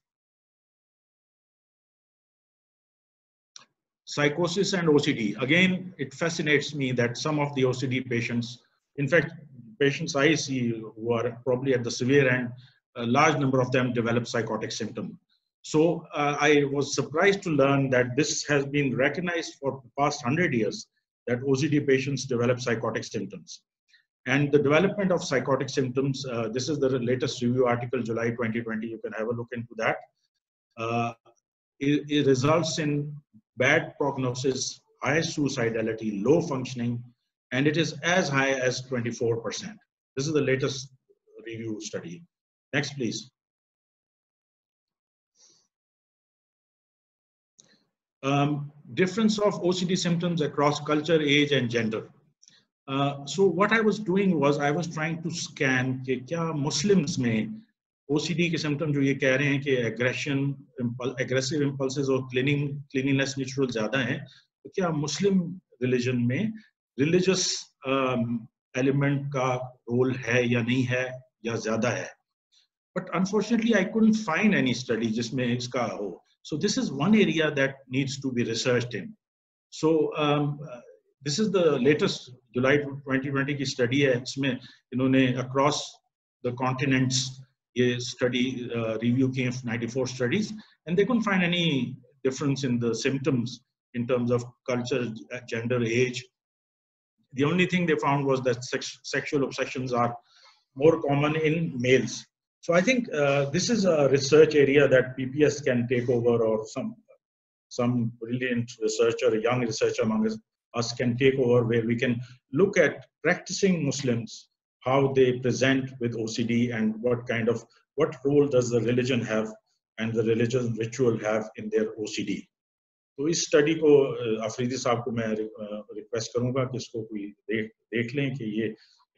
Psychosis and OCD. Again, it fascinates me that some of the OCD patients, in fact, patients I see who are probably at the severe end, a large number of them develop psychotic symptoms. So uh, I was surprised to learn that this has been recognized for the past 100 years that OCD patients develop psychotic symptoms. And the development of psychotic symptoms, uh, this is the latest review article, July 2020, you can have a look into that. Uh, it, it results in bad prognosis, high suicidality, low functioning, and it is as high as 24%. This is the latest review study. Next, please. Um, difference of OCD symptoms across culture, age, and gender. Uh, so what I was doing was I was trying to scan कि क्या Muslims में OCD के symptom जो ये कह रहे हैं कि एग्रेशन एग्रेसिव इम्पल्स और क्लीनिंग क्लीनिंगनेस नेचुरल ज़्यादा है तो क्या मुस्लिम रिलीजन में रिलीजियस एलिमेंट um, का रोल है या नहीं है या ज़्यादा है? But unfortunately I couldn't find any study जिसमें इसका हो। So this is one area that needs to be research in so this is the latest July 2020 की स्टडी है। इसमें इन्होंने across the continents study uh, review किए 94 studies and they couldn't find any difference in the symptoms in terms of culture, gender, age. The only thing they found was that sex sexual obsessions are more common in males so I think uh, this is a research area that PPS can take over or some, some brilliant researcher, young researcher among us, us can take over where we can look at practicing Muslims, how they present with OCD and what kind of, what role does the religion have and the religious ritual have in their OCD. तो इस study को अफरीदी साहब को मैं request करूंगा कि इसको कोई देख देख लें कि ये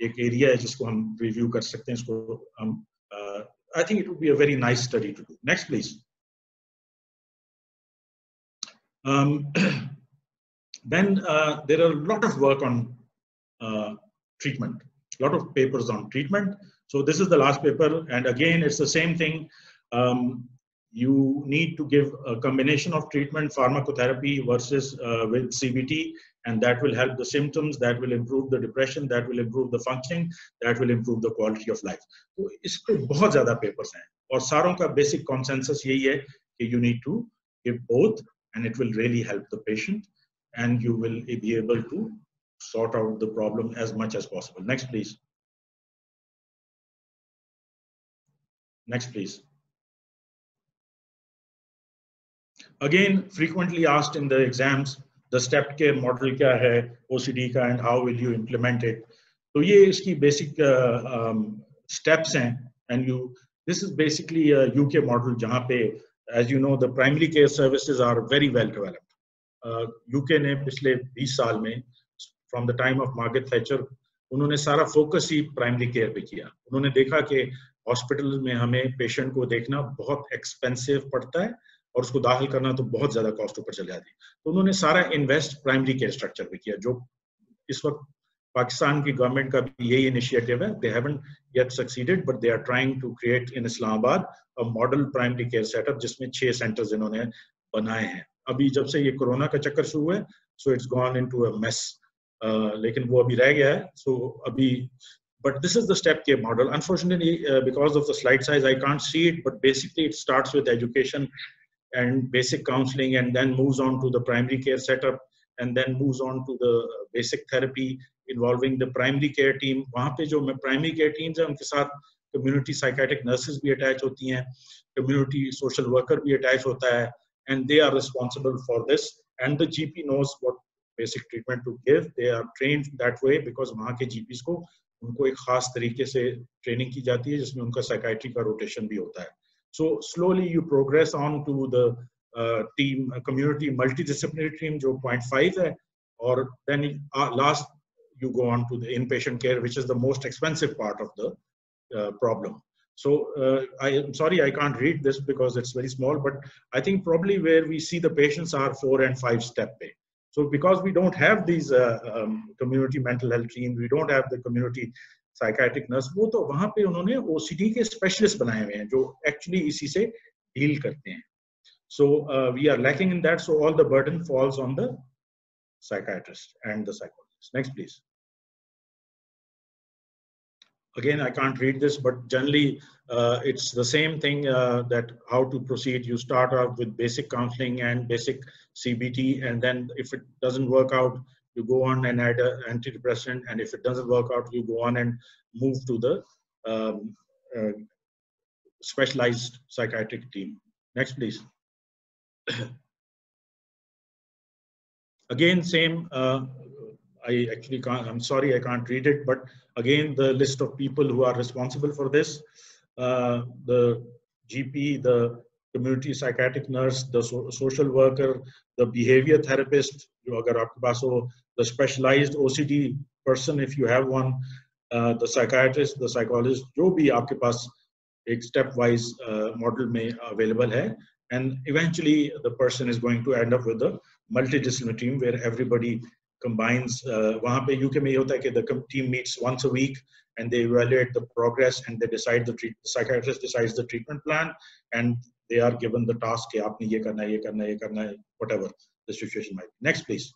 एक एरिया है जिसको हम रिव्यू कर सकते हैं इसको हम uh, I think it would be a very nice study to do. Next, please. Um, then uh, there are a lot of work on uh, treatment, a lot of papers on treatment. So this is the last paper, and again, it's the same thing. Um, you need to give a combination of treatment, pharmacotherapy versus uh, with CBT, and that will help the symptoms, that will improve the depression, that will improve the functioning, that will improve the quality of life. तो इस पे बहुत ज़्यादा papers हैं और सारों का basic consensus यही है कि you need to give both and it will really help the patient and you will be able to sort out the problem as much as possible. Next, please. Next, please. Again, frequently asked in the exams, the step care model kya hai, OCD ka, and how will you implement it? So ye iski basic uh, um, steps hain, and you. This is basically a UK model jahan pe, as you know, the primary care services are very well developed. Uh, UK ने पिछले 20 साल में, from the time of Margaret Thatcher, उन्होंने सारा focus ही primary care पे किया। उन्होंने देखा कि हॉस्पिटल में हमें पेशेंट को देखना बहुत एक्सपेंसिव पड़ता है और उसको दाखिल करना तो बहुत ज़्यादा कॉस्ट ऊपर चल जाती तो उन्होंने सारा इन्वेस्ट प्राइमरी केयर स्ट्रक्चर पे किया जो इस वक्त पाकिस्तान की गवर्नमेंट का भी यही इनिशिएटिव है। They haven't yet succeeded but they are trying to create in Islamabad a model primary care setup जिसमें छह सेंटर्स इन्होंने बनाए हैं। अभी जब से ये कोरोना का चक्कर शुरू है so it's gone into a mess लेकिन वो अभी रह गया है सो so, अभी but this is the step के model unfortunately because of the slide size I can't see it but basically it starts with education and basic counselling and then moves on to the primary care setup and then moves on to the basic therapy involving the primary care team वहाँ पे जो primary care teams है उनके साथ community psychiatric nurses भी attach होती हैं community social worker भी अटैच होता है and they are responsible for this and the G P knows what basic treatment to give they are trained that way because वहाँ के GPs को उनको एक खास तरीके से ट्रेनिंग की जाती है जिसमें उनका साइकाइट्री का रोटेशन भी होता है so slowly you progress on to the uh, team uh, community multidisciplinary team जो 0.5 है और then uh, last you go on to the inpatient care which is the most expensive part of the uh, problem so uh, I am sorry I can't read this because it's very small but I think probably where we see the patients are four and five step pay So because we don't have these uh, um, community mental health teams, we don't have the community psychiatric nurse, वो तो वहाँ पे उन्होंने OCD के specialist बनाए हुए हैं जो actually इसी से deal करते हैं. So uh, we are lacking in that. So all the burden falls on the psychiatrist and the psychologist. Next, please. Again, I can't read this, but generally uh, it's the same thing uh, that how to proceed. You start off with basic counseling and basic CBT, and then if it doesn't work out, you go on and add an antidepressant, and if it doesn't work out, you go on and move to the um, uh, specialized psychiatric team. Next, please. Again, same. Uh, I actually can't. I'm sorry, I can't read it, but again, the list of people who are responsible for this: uh, the GP, the community psychiatric nurse, the so social worker, the behavior therapist, the specialized OCD person if you have one, uh, the psychiatrist, the psychologist, जो भी आपके पास एक step wise uh, model में available है, and eventually the person is going to end up with a multidisciplinary team where everybody combines uh, वहाँ पे UK में ये होता है कि the team meets once a week and they evaluate the progress and they decide the treat, the psychiatrist decides the treatment plan and they are given the task कि आपने ये करना है ये करना है ये करना है whatever the situation might be. Next, please.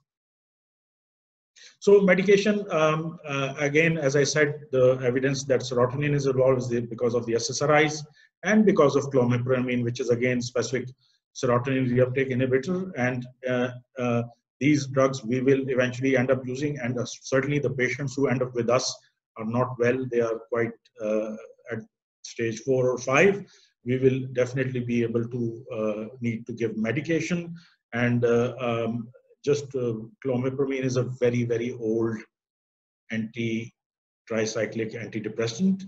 So medication, um, uh, again, as I said, the evidence that serotonin is involved is because of the SSRIs and because of clomipramine, which is again specific serotonin reuptake inhibitor. And uh, uh, these drugs we will eventually end up using and uh, certainly the patients who end up with us are not well they are quite uh, at stage four or five we will definitely be able to uh, need to give medication. And uh, um, just uh, clomipramine is a very very old anti tricyclic antidepressant.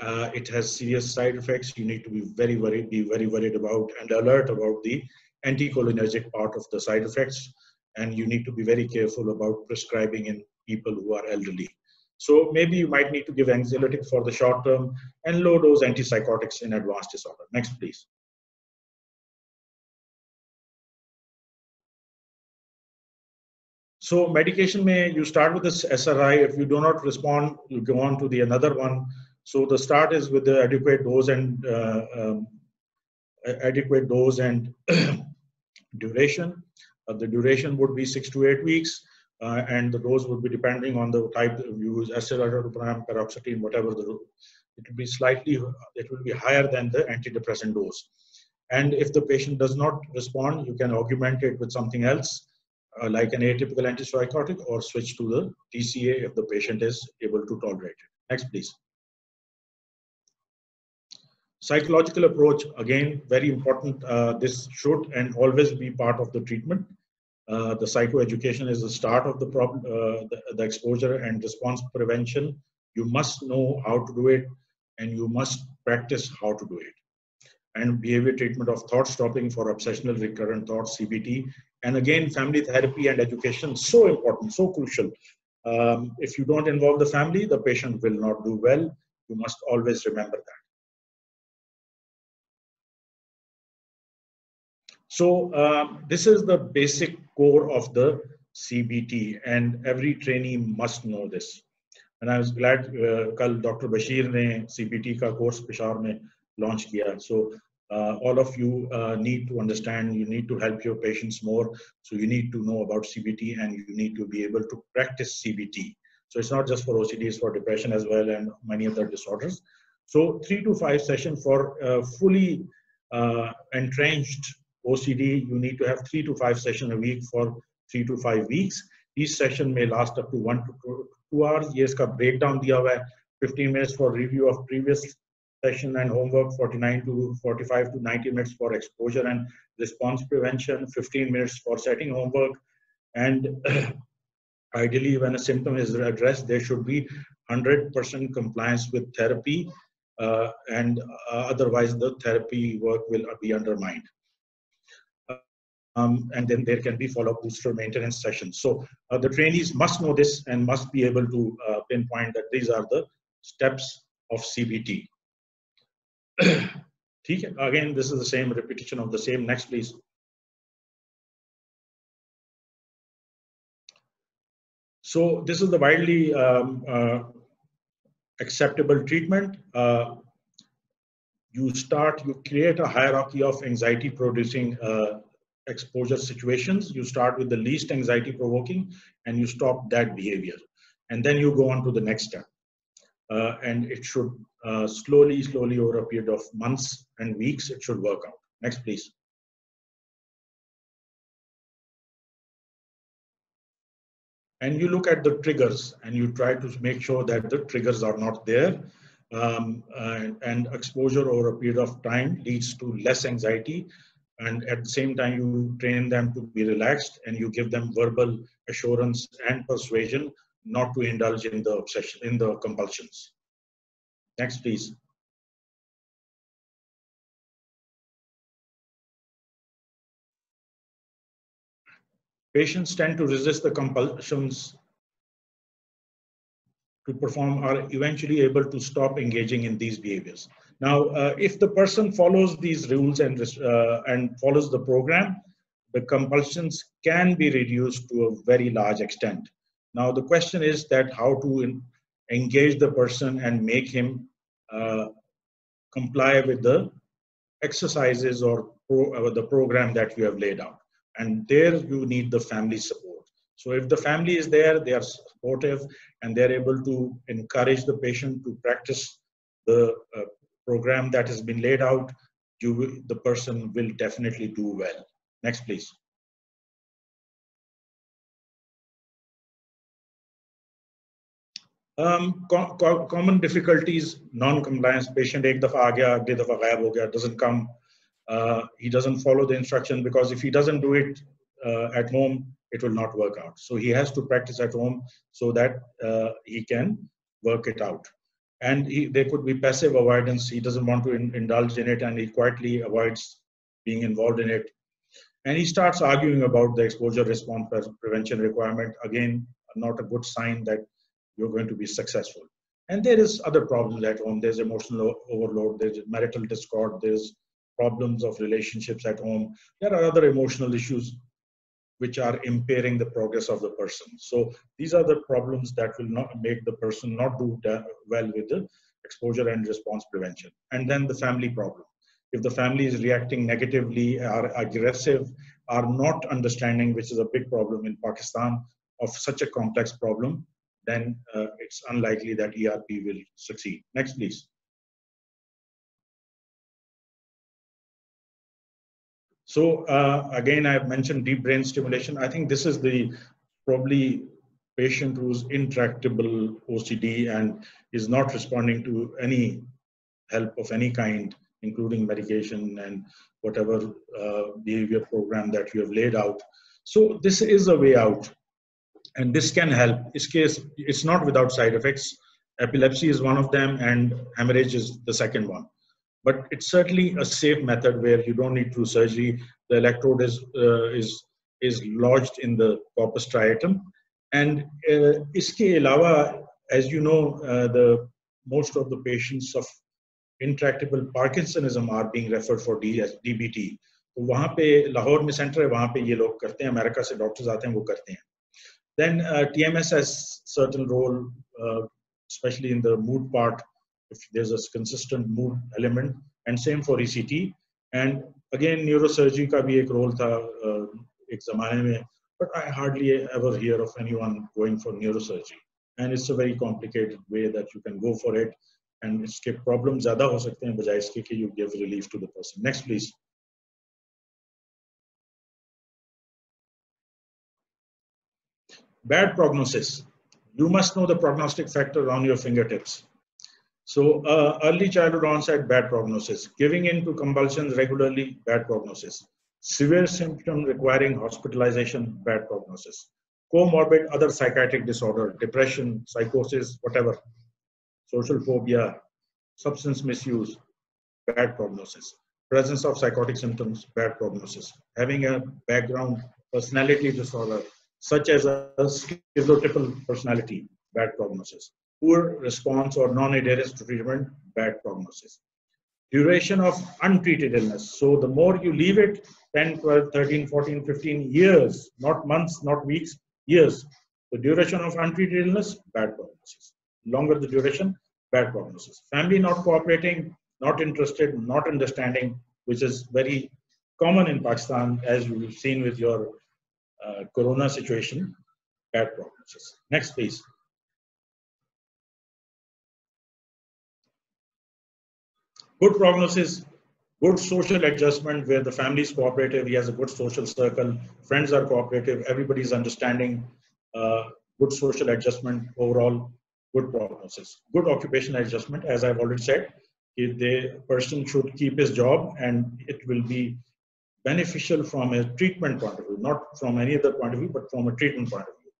Uh, it has serious side effects. You need to be very worried be very worried about and alert about the anticholinergic part of the side effects and you need to be very careful about prescribing in people who are elderly. So maybe you might need to give anxiolytic for the short term and low dose antipsychotics in advanced disorder. Next, please. So medication may, you start with this SRI. If you do not respond, you go on to the another one. So the start is with the adequate dose and uh, um, adequate dose and duration. Uh, the duration would be six to eight weeks, uh, and the dose would be depending on the type of use, escitalopram, paroxetine, whatever the it will be slightly, it will be higher than the antidepressant dose. And if the patient does not respond, you can augment it with something else, uh, like an atypical antipsychotic, or switch to the TCA if the patient is able to tolerate it. Next, please. Psychological approach, again, very important. Uh, this should and always be part of the treatment. Uh, the psychoeducation is the start of the problem, uh, the, the, exposure and response prevention. You must know how to do it and you must practice how to do it. And behavior treatment of thought stopping for obsessional recurrent thoughts, CBT. And again, family therapy and education, so important, so crucial. Um, if you don't involve the family, the patient will not do well. You must always remember that. So um, this is the basic core of the CBT and every trainee must know this. And I was glad uh, Dr. Bashir ne CBT ka course Peshawar mein launch kiya. So uh, all of you uh, need to understand, you need to help your patients more. So you need to know about CBT and you need to be able to practice CBT. So it's not just for OCD, it's for depression as well and many other disorders. So three to five sessions for uh, fully uh, entrenched OCD, you need to have three to five sessions a week for three to five weeks. Each session may last up to one to two, two hours. Yes, का breakdown दिया हुआ 15 minutes for review of previous session and homework, 49 to 45 to 90 minutes for exposure and response prevention, 15 minutes for setting homework, and ideally when a symptom is addressed, there should be 100% compliance with therapy, uh, and uh, otherwise the therapy work will be undermined um, and then there can be follow-up booster maintenance sessions. So uh, the trainees must know this and must be able to uh, pinpoint that these are the steps of CBT. Again, this is the same repetition of the same. Next, please. So this is the widely um, uh, acceptable treatment. Uh, you start, you create a hierarchy of anxiety producing uh, exposure situations. You start with the least anxiety provoking and you stop that behavior. And then you go on to the next step. Uh, and it should uh, slowly, slowly over a period of months and weeks, it should work out. Next, please. And you look at the triggers and you try to make sure that the triggers are not there um, and, and, exposure over a period of time leads to less anxiety and at the same time you train them to be relaxed and you give them verbal assurance and persuasion not to indulge in the obsession in the compulsions next please patients tend to resist the compulsions to perform are eventually able to stop engaging in these behaviors. Now, uh, if the person follows these rules and, uh, and follows the program, the compulsions can be reduced to a very large extent. Now, the question is that how to engage the person and make him uh, comply with the exercises or pro, uh, the program that you have laid out. And there you need the family support. So if the family is there, they are supportive and they're able to encourage the patient to practice the uh, program that has been laid out, you the person will definitely do well. Next, please. Um, co co common difficulties, non-compliance, patient ek dafa aa gaya, dafa gayab ho gaya, doesn't come. Uh, he doesn't follow the instruction because if he doesn't do it uh, at home, it will not work out. So he has to practice at home so that uh, he can work it out. And he, there could be passive avoidance. He doesn't want to in, indulge in it and he quietly avoids being involved in it. And he starts arguing about the exposure response prevention requirement. Again, not a good sign that you're going to be successful. And there is other problems at home. There's emotional overload. There's marital discord. There's problems of relationships at home. There are other emotional issues which are impairing the progress of the person. So these are the problems that will not make the person not do well with the exposure and response prevention. And then the family problem. If the family is reacting negatively, are aggressive, are not understanding, which is a big problem in Pakistan of such a complex problem, then uh, it's unlikely that ERP will succeed. Next, please. So uh, again, I've mentioned deep brain stimulation. I think this is the probably patient who's intractable OCD and is not responding to any help of any kind, including medication and whatever uh, behavior program that you have laid out. So this is a way out and this can help. This case, it's not without side effects. Epilepsy is one of them and hemorrhage is the second one but it's certainly a safe method where you don't need to do surgery. The electrode is uh, is is lodged in the corpus striatum, and uh, iske alawa, as you know, uh, the most of the patients of intractable Parkinsonism are being referred for DBT. तो वहाँ पे लाहौर में centre है वहाँ पे ये लोग करते हैं अमेरिका से डॉक्टर्स आते हैं वो करते हैं then uh, TMS has certain role uh, especially in the mood part if there's a consistent mood element and same for ECT and again neurosurgery का भी एक role था uh, एक ज़माने में but I hardly ever hear of anyone going for neurosurgery and it's a very complicated way that you can go for it and इसके problems ज़्यादा हो सकते हैं बजाय इसके कि you give relief to the person next please bad prognosis you must know the prognostic factor on your fingertips so uh, early childhood onset, bad prognosis. Giving in to compulsions regularly, bad prognosis. Severe symptom requiring hospitalization, bad prognosis. Comorbid other psychiatric disorder, depression, psychosis, whatever. Social phobia, substance misuse, bad prognosis. Presence of psychotic symptoms, bad prognosis. Having a background personality disorder, such as a schizotypal personality, bad prognosis poor response or non-adherence to treatment, bad prognosis. Duration of untreated illness. So the more you leave it, 10, 12, 13, 14, 15 years, not months, not weeks, years, The duration of untreated illness, bad prognosis. Longer the duration, bad prognosis. Family not cooperating, not interested, not understanding, which is very common in Pakistan, as we've seen with your uh, corona situation, bad prognosis. Next, please. Good prognosis, good social adjustment where the family is cooperative, he has a good social circle, friends are cooperative, everybody is understanding, uh, good social adjustment overall, good prognosis. Good occupational adjustment, as I've already said, if the person should keep his job and it will be beneficial from a treatment point of view, not from any other point of view, but from a treatment point of view.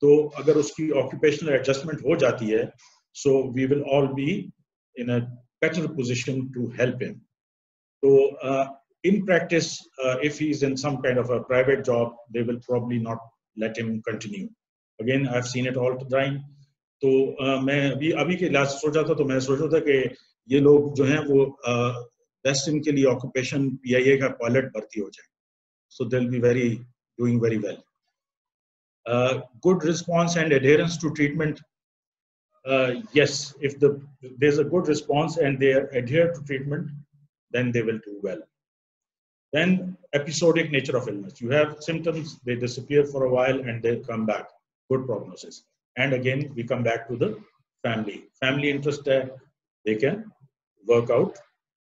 So, अगर उसकी occupational adjustment हो जाती है, so we will all be in a better position to help him. So, uh, in practice, uh, if he's in some kind of a private job, they will probably not let him continue. Again, I've seen it all the time. तो uh, मैं अभी अभी के last सोचा था तो मैं सोचा था कि ये लोग जो हैं वो बेस्ट इनके लिए ऑक्यूपेशन पीआईए का पायलट भर्ती हो जाए so they be very doing very well good response and adherence to treatment uh, yes if the there's a good response and they adhere to treatment then they will do well. Then episodic nature of illness. You have symptoms they disappear for a while and they come back. Good prognosis. And again we come back to the family. Family interest uh, they can work out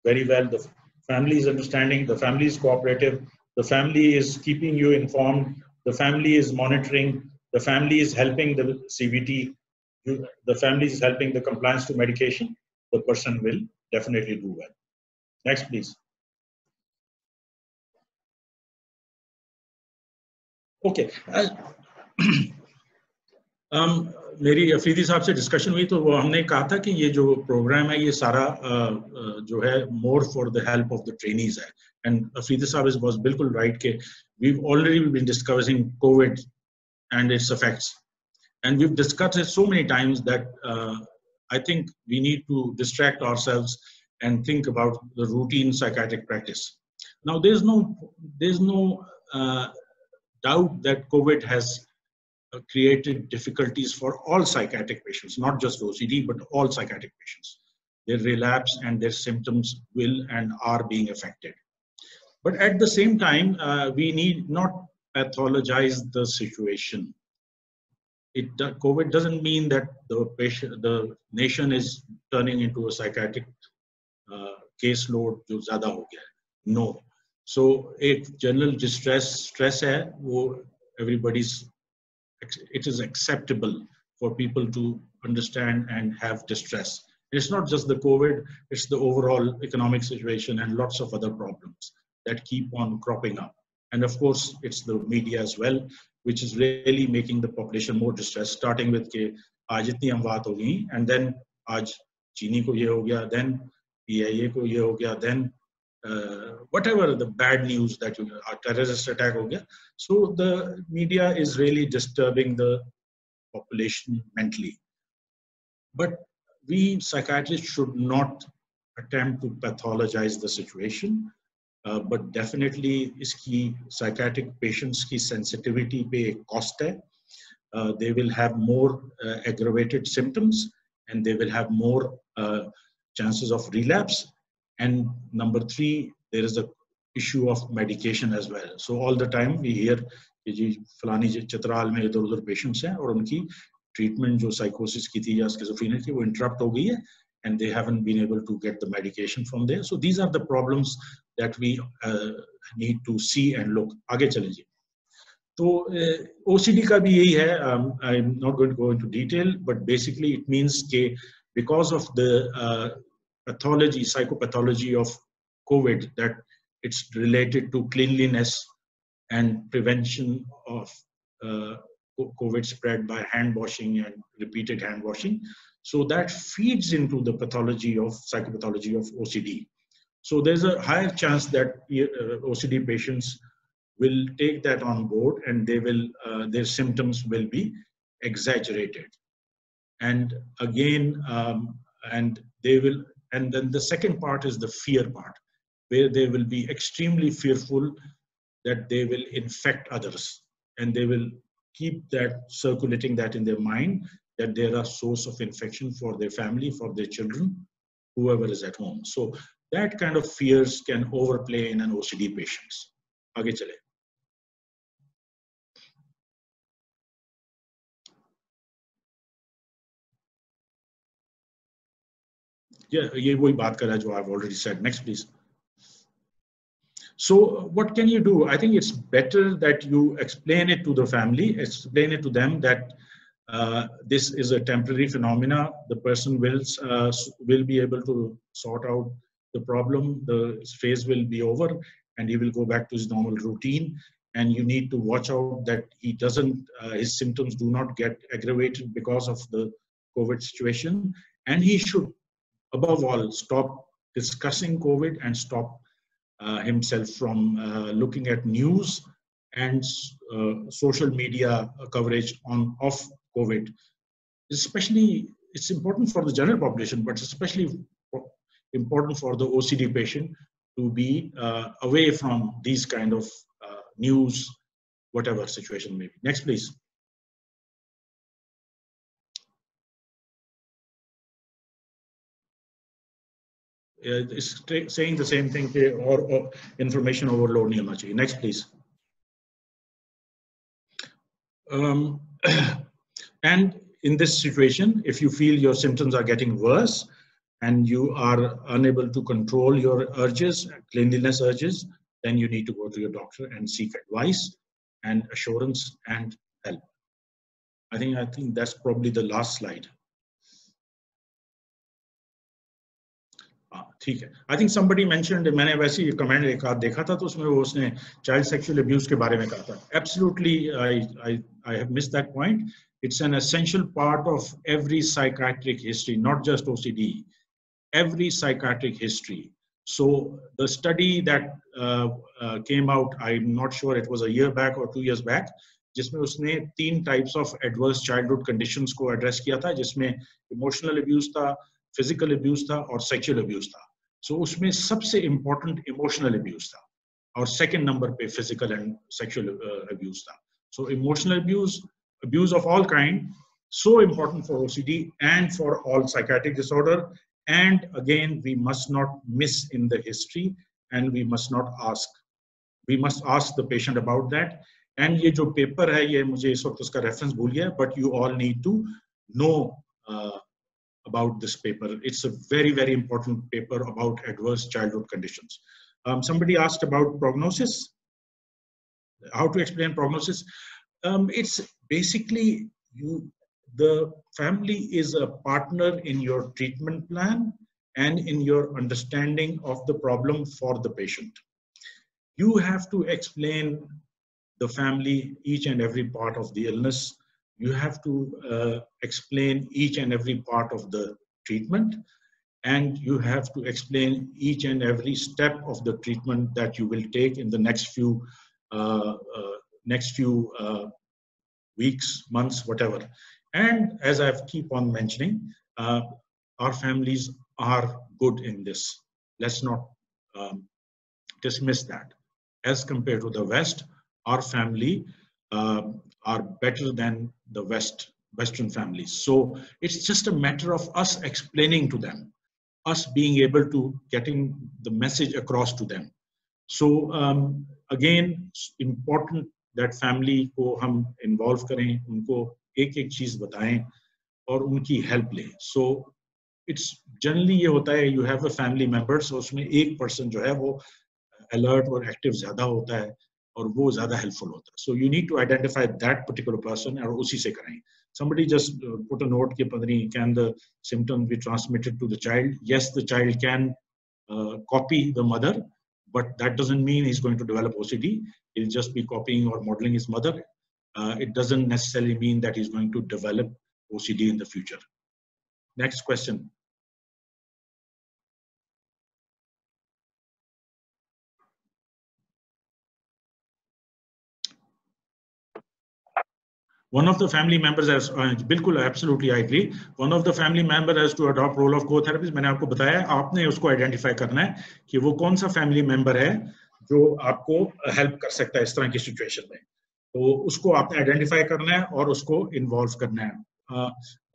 very well. The family is understanding the family is cooperative the family is keeping you informed the family is monitoring the family is helping the CBT the family is helping the compliance to medication the person will definitely do well next please okay uh, um, मेरी अफरीदी साहब से discussion हुई तो वो हमने कहा था कि ये जो प्रोग्राम है ये सारा जो है more for the help of the trainees है एंड अफरीदी साहब इज वाज बिल्कुल राइट के we already been discovering Covid and it's effects and we've discussed it so many times that uh, I think we need to distract ourselves and think about the routine psychiatric practice. Now, there's no there's no uh, doubt that COVID has uh, created difficulties for all psychiatric patients, not just OCD, but all psychiatric patients. Their relapse and their symptoms will and are being affected. But at the same time, uh, we need not pathologize the situation It COVID doesn't mean that the patient, the nation is turning into a psychiatric uh, caseload जो ज़्यादा हो गया No. So a general distress stress है वो everybody's it is acceptable for people to understand and have distress. It's not just the COVID, it's the overall economic situation and lots of other problems that keep on cropping up. And of course, it's the media as well, which is really making the population more distressed, starting with itni amwaat ho gayi, and then aaj Chini ko ye gaya, then PIA ko ye gaya, then uh, whatever the bad news that you a terrorist attack ho gaya. So the media is really disturbing the population mentally. But we psychiatrists should not attempt to pathologize the situation. Uh, but definitely इसकी psychiatric patients की sensitivity पे cost है. They will have more aggravated symptoms and they will have more chances of relapse and number three there is a of medication as well so all the time we hear जी फलानी चतराल में इधर उधर patients हैं और उनकी treatment जो साइकोसिस की थी या उसकी जफीन थी वो इंटरप्ट हो गई है. and they haven't been able to get the medication from there. So these are the problems that we uh, need to see and look. आगे चलिए तो OCD का भी यही है um, I'm not going to go into detail, but basically it means कि because of the uh, pathology, psychopathology of COVID, that it's related to cleanliness and prevention of uh, COVID spread by hand washing and repeated hand washing. So that feeds into the pathology of psychopathology of OCD. So there's a higher chance that uh, OCD patients will take that on board and they will, uh, their symptoms will be exaggerated. And again, um, and they will and then the second part is the fear part, where they will be extremely fearful that they will infect others and they will keep that circulating that in their mind that they're a source of infection for their family, for their children, whoever is at home. So that kind of fears can overplay in an OCD patients. आगे चले. Yeah, ये वही बात कर रहा है जो I've already said. Next, please. So what can you do? I think it's better that you explain it to the family, explain it to them that uh, this is a temporary phenomena. The person will uh, will be able to sort out the problem. The phase will be over, and he will go back to his normal routine. And you need to watch out that he doesn't uh, his symptoms do not get aggravated because of the COVID situation. And he should, above all, stop discussing COVID and stop himself from uh, looking at news and uh, social media coverage on of COVID. Especially, it's important for the general population, but especially important for the OCD patient to be away from these kind of news, whatever situation may be. Next, please. Is saying the same thing or, or information overload hona chahiye next please. Um, and in this situation if you feel your symptoms are getting worse and you are unable to control your urges cleanliness urges then you need to go to your doctor and seek advice and assurance and help. I think i think that's probably the last slide ठीक है। I think somebody mentioned मैंने वैसे ही comment एक आध देखा था तो उसमें वो उसने चाइल्ड सेक्सुअल अब्यूज के बारे में कहा था। Absolutely I I I have miss that point it's an essential part of every psychiatric history not just ocd every psychiatric history. So the study that uh, uh, came out i'm not sure it was a year back or two years जिसमें उसने तीन types of adverse childhood conditions को address किया था जिसमें emotional abuse था physical abuse था और सेक्सुअल अब्यूज था। सो उसमें सबसे इम्पोर्टेंट इमोशनल अब्यूज था। और सेकेंड नंबर पे फ़िज़िकल एंड सेक्शुअल अब्यूज था। So emotional abuse abuse of all kind so important for O C D and for all psychiatric disorder and again we must not miss in the history and we must not ask we must ask the patient about that and ये जो paper है, ये मुझे इस वक्त उसका reference भूल गया but you all need to know about this paper. It's a very, very important paper about adverse childhood conditions. Um, somebody asked about prognosis. How to explain prognosis? Um, it's basically you. The family is a partner in your treatment plan and in your understanding of the problem for the patient. You have to explain the family each and every part of the illness you have to uh, explain each and every part of the treatment and you have to explain each and every step of the treatment that you will take in the next few uh, uh, next few uh, weeks months whatever. And as i keep on mentioning uh, our families are good in this. Let's not um, dismiss that. As compared to the west our family uh, are better than the West Western families. So it's just a matter of us explaining to them, us being able to getting the message across to them. So um, again, important that family को हम involve करें, उनको एक एक चीज बताएं और उनकी help लें. So it's generally ये होता है you have a family member, so उसमें एक person जो है वो alert और active ज़्यादा होता है और वो ज्यादा हेल्पफुल होता है so you need to identify that particular person और उसी से करें somebody just uh, put a note ke padri can the symptom be transmitted to the child yes the child can uh, copy the mother but that doesn't mean he's going to develop ocd he'll just be copying or modeling his mother uh, it doesn't necessarily mean that he's going to develop ocd in the future next question One of the family members has uh, बिल्कुल absolutely I agree one of the family member has to adopt role of co-therapist मैंने आपको बताया आपने उसको identify करना है कि वो कौन सा family member है जो आपको help कर सकता है इस तरह की situation में तो उसको आपने आइडेंटिफाई करना है और उसको इन्वॉल्व करना है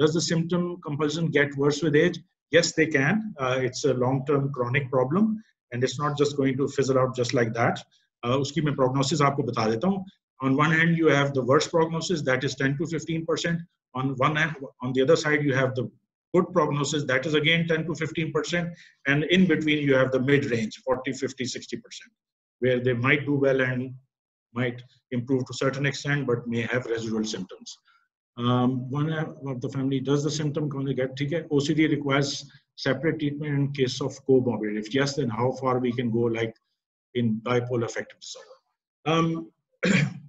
does the symptom compulsion get worse with age yes they can uh, it's a long term chronic problem and it's not just going to fizzle out just like that uh, uski main prognosis aapko bata deta hu on one hand you have the worst prognosis that is 10 to 15 percent on one hand on the other side you have the good prognosis that is again 10 to 15 percent and in between you have the mid range 40 50 60 percent where they might do well and might improve to a certain extent, but may have residual symptoms. Um, one of the family does the symptom get OCD requires separate treatment in case of comorbid. If yes, then how far we can go, like in bipolar affective disorder. Um,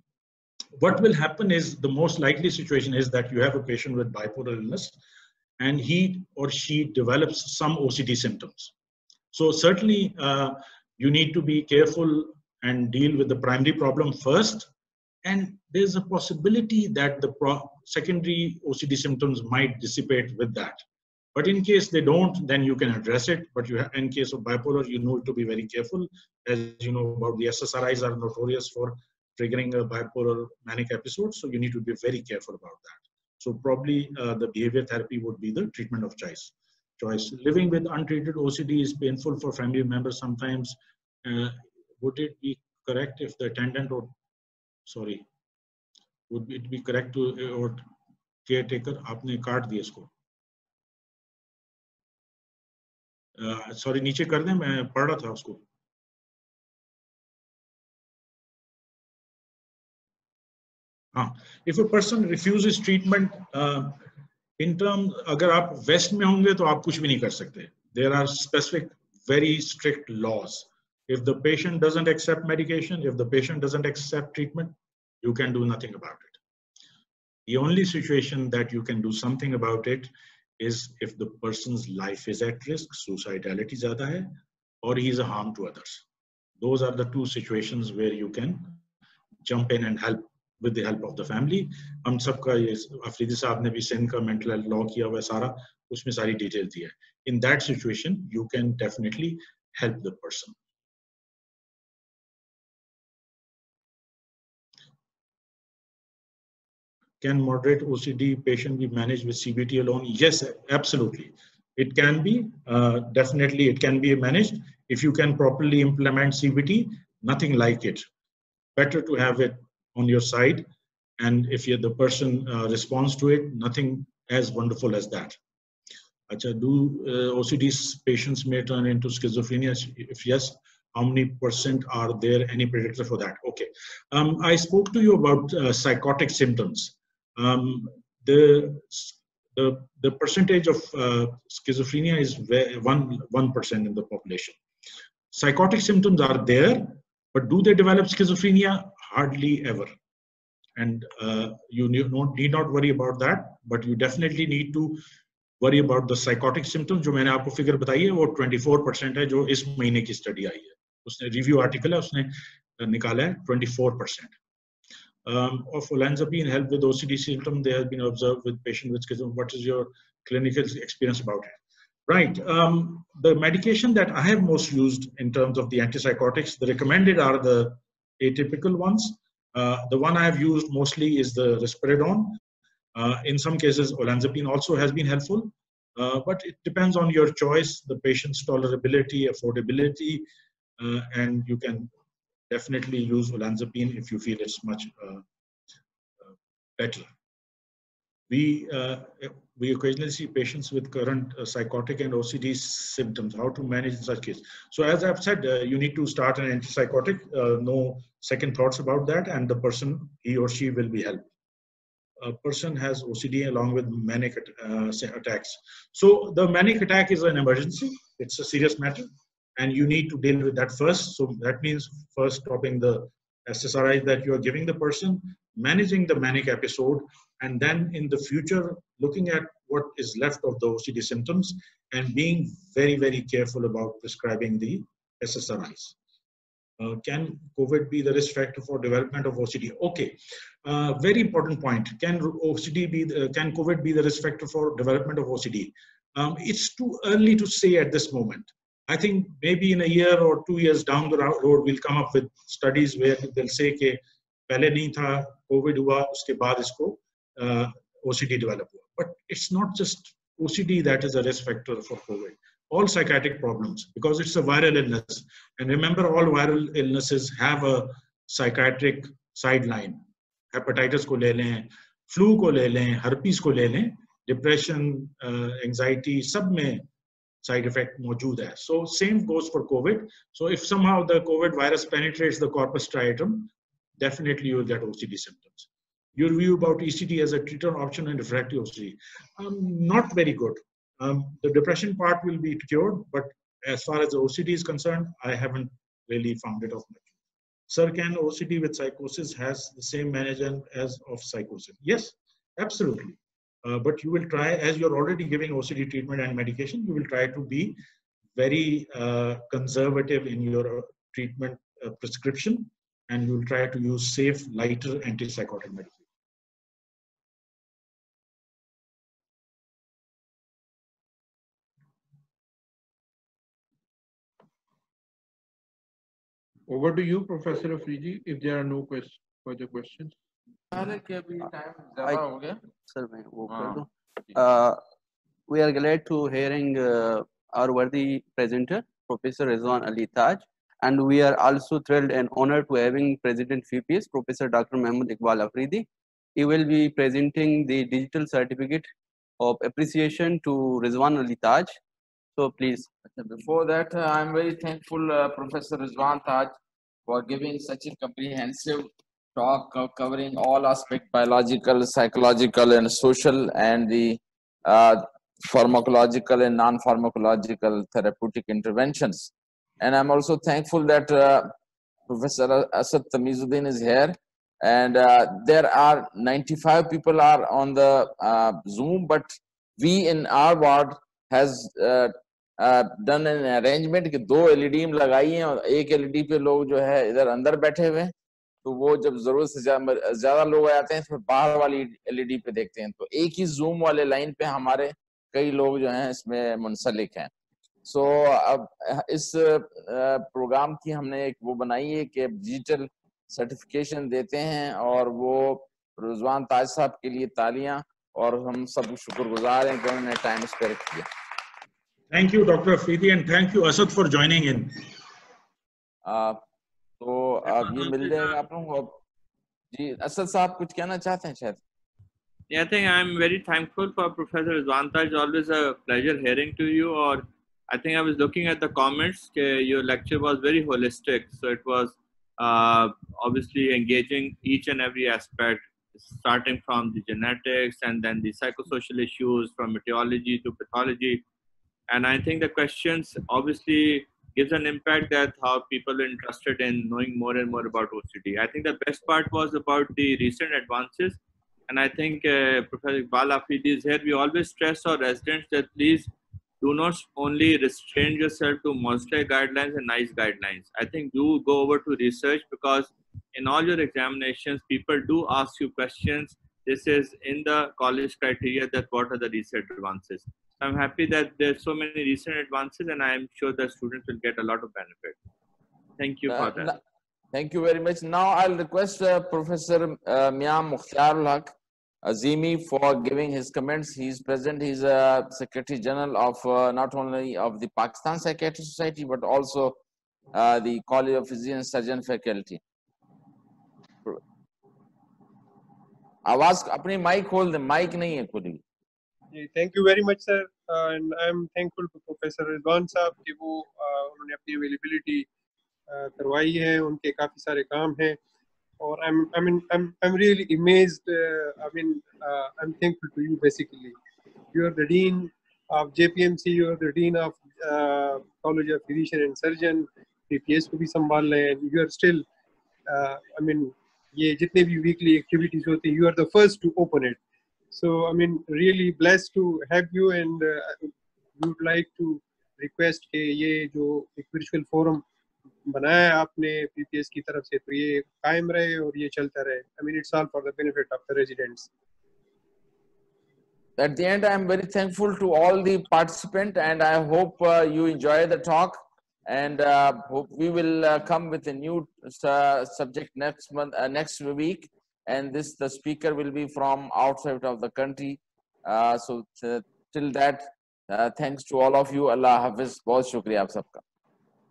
what will happen is the most likely situation is that you have a patient with bipolar illness and he or she develops some OCD symptoms. So certainly uh, you need to be careful and deal with the primary problem first. And there's a possibility that the secondary OCD symptoms might dissipate with that. But in case they don't, then you can address it. But you in case of bipolar, you know to be very careful. As you know about the SSRIs are notorious for triggering a bipolar manic episode. So you need to be very careful about that. So probably uh, the behavior therapy would be the treatment of choice. Choice. Living with untreated OCD is painful for family members sometimes. Uh, would it be correct if the attendant or sorry would it be correct to or caretaker आपने काट दिया इसको sorry uh, नीचे कर दें मैं पढ़ रहा था उसको if a person refuses treatment in term अगर आप वेस्ट में होंगे तो आप कुछ भी नहीं कर सकते there are specific very strict laws If the patient doesn't accept medication, if the patient doesn't accept treatment, you can do nothing about it. The only situation that you can do something about it is if the person's life is at risk, suicidality zyada hai, or he is a harm to others. Those are the two situations where you can jump in and help with the help of the family. हम सबका ये अफरीदी साहब ने भी सिंध का mental health law किया हुआ सारा उसमें सारी detail दी है. In that situation, you can definitely help the person. Can moderate OCD patient be managed with CBT alone? Yes, absolutely. It can be, uh, definitely it can be managed. If you can properly implement CBT, nothing like it. Better to have it on your side. And if the person uh, responds to it, nothing as wonderful as that. Achha, do uh, OCD patients may turn into schizophrenia? If yes, how many percent are there any predictor for that okay um, i spoke to you about uh, psychotic symptoms um, the, the, the percentage of uh, schizophrenia is one, 1% in the population. Psychotic symptoms are there, but do they develop schizophrenia? Hardly ever. And uh, you need not, need not worry about that, but you definitely need to worry about the psychotic symptoms जो मैंने आपको figure बताई है वो 24 percent है जो इस महीने की स्टडी आई है उसने रिव्यू आर्टिकल है उसने निकाला है 24 percent um, of olanzapine help with OCD symptom they have been observed with patient with schizophrenia. What is your clinical experience about it? Right. Um, the medication that I have most used in terms of the antipsychotics, the recommended are the atypical ones. Uh, the one I have used mostly is the risperidone. Uh, in some cases, olanzapine also has been helpful, uh, but it depends on your choice, the patient's tolerability, affordability, and you can definitely use olanzapine if you feel it's much better. We, we occasionally see patients with current uh, psychotic and OCD symptoms, how to manage in such case. So as I've said, uh, you need to start an antipsychotic, uh, no second thoughts about that, and the person, he or she will be helped. A person has OCD along with manic attacks. So the manic attack is an emergency. It's a serious matter and you need to deal with that first. So that means first stopping the SSRI that you are giving the person, managing the manic episode, and then in the future, looking at what is left of the OCD symptoms and being very, very careful about prescribing the SSRIs. Uh, can COVID be the risk factor for development of OCD? Okay, uh, very important point. Can OCD be the, can COVID be the risk factor for development of OCD? Um, it's too early to say at this moment. I think maybe in a year or two years down the road, we'll come up with studies where they'll say, okay, पहले नहीं था Covid हुआ उसके बाद इसको uh, OCD develop. But it's not just OCD that is a risk factor for COVID. All psychiatric problems, because it's a viral illness. And remember, all viral illnesses have a psychiatric sideline. Hepatitis ko le lein, flu ko le lein, herpes ko le lein, depression, uh, anxiety, sub mein side effect maujood hai. So same goes for COVID. So if somehow the COVID virus penetrates the corpus striatum, definitely you will get OCD symptoms. Your view about ECT as a treatment option and refractory OCD, um, not very good. Um, the depression part will be cured, but as far as the OCD is concerned, I haven't really found it of much. Sir, can OCD with psychosis has the same management as of psychosis? Yes, absolutely. Uh, but you will try, as you're already giving OCD treatment and medication, you will try to be very uh, conservative in your uh, treatment uh, prescription and you will try to use safe, lighter antipsychotic medication. Over to you, Professor Afridi, if there are no quest further questions. I, sir, uh, we are glad to hearing uh, our worthy presenter, Professor Rizwan Ali Taj. And we are also thrilled and honored to having President PPS, Professor Dr. Mahmoud Iqbal Afridi. He will be presenting the digital certificate of appreciation to Rizwan Ali Taj, so please. Before that, uh, I'm very thankful, uh, Professor Rizwan Taj, for giving such a comprehensive talk uh, covering all aspects, biological, psychological, and social, and the uh, pharmacological and non-pharmacological therapeutic interventions. And I'm also thankful that uh, Professor Asad Tamizuddin is here. And uh, there are 95 people are on the uh, Zoom, but we in our ward has done an arrangement कि दो LED लगाई हैं और एक LED पे लोग जो है इधर अंदर बैठे हुए हैं। तो वो जब ज़रूरत से ज़्यादा लोग आ जाते हैं तो बाहर वाली एलईडी पे देखते हैं। तो एक ही जूम वाले लाइन पे हमारे कई लोग जो हैं इसमें मुंसलिक हैं। सो so, अब इस प्रोग्राम की हमने एक वो बनाई है कि डिजिटल सर्टिफिकेशन देते हैं और वो रुजवान ताज साहब के लिए तालियाँ और हम सब शुक्रगुजार हैं कि उन्होंने टाइम स्पेयर किया। Thank you, Dr. Afridi, and thank you, Asad, for joining in. So, you've ये मिल जाएगा आप लोगों को जी Yeah, I think I'm very thankful for Professor Rizwan Taj. It's always a pleasure hearing to you. Or I think I was looking at the comments. Your lecture was very holistic, so it was uh, obviously engaging each and every aspect, starting from the genetics and then the psychosocial issues, from etiology to pathology and i think the questions obviously gives an impact that how people are interested in knowing more and more about ocd i think the best part was about the recent advances and i think uh, professor Iqbal Afridi is here we always stress our residents that please do not only restrain yourself to Maudsley guidelines and NICE guidelines. I think do go over to research because in all your examinations, people do ask you questions. This is in the college criteria that what are the research advances. I'm happy that there's so many recent advances and I'm sure the students will get a lot of benefit. Thank you uh, Father. Thank you very much. Now I'll request uh, Professor uh, Mian Mukhtarul Haq Azimi for giving his comments. He's present. He's a Secretary General of uh, not only of the Pakistan Psychiatric Society but also uh, the College of Physician Surgeon Faculty. आवाज अपनी mic खोल दे mic नहीं है खुली thank you very much sir and I am thankful to professor Rizwan साहब कि वो uh, उन्होंने अपनी अवेलेबिलिटी uh, करवाई है उनके काफ़ी सारे काम हैं और आई I mean I am really amazed I mean I am thankful to you basically you are the dean of JPMC, you are the dean of uh, College of Physician and Surgeon, PPS को भी संभाल रहे हैं you are still, uh, I mean, ये जितने भी weekly activities होती हैं, you are the first to open it. So, I mean, really blessed to have you and uh, would like to request कि ये जो एक virtual forum बनाया है आपने PPS की तरफ से तो ये कायम रहे और ये चलता रहे. I mean, it's all for the benefit of the residents. At the end, I am very thankful to all the participants and I hope uh, you enjoy the talk. and uh, hope we will uh, come with a new uh, subject next month uh, next week And this the speaker will be from outside of the country. Uh, so till that uh, thanks to all of you. Allah hafiz बहुत शुक्रिया आप सबका।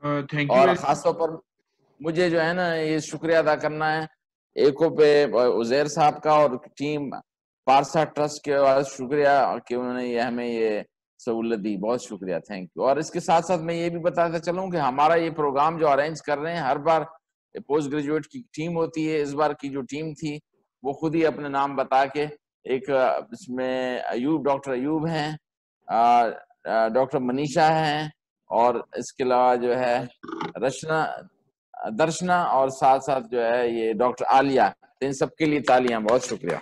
Uh, thank you. और very- खास तौर पर मुझे जो है ना ये शुक्रिया अदा करना है। एको पे उजैर साहब का और टीम पारसा ट्रस्ट के और शुक्रिया कि उन्होंने ये हमें ये सहूलत दी। बहुत शुक्रिया थैंक यू और इसके साथ साथ मैं ये भी बताता चलूँ कि हमारा ये प्रोग्राम जो अरेंज कर रहे हैं हर बार पोस्ट ग्रेजुएट की टीम होती है। इस बार की जो टीम थी, वो खुद ही अपने नाम बता के एक इसमें अयूब डॉक्टर अयूब हैं डॉक्टर मनीषा हैं और इसके अलावा जो है रचना, दर्शना और साथ साथ जो है ये डॉक्टर आलिया। इन सबके लिए तालियाँ, बहुत शुक्रिया।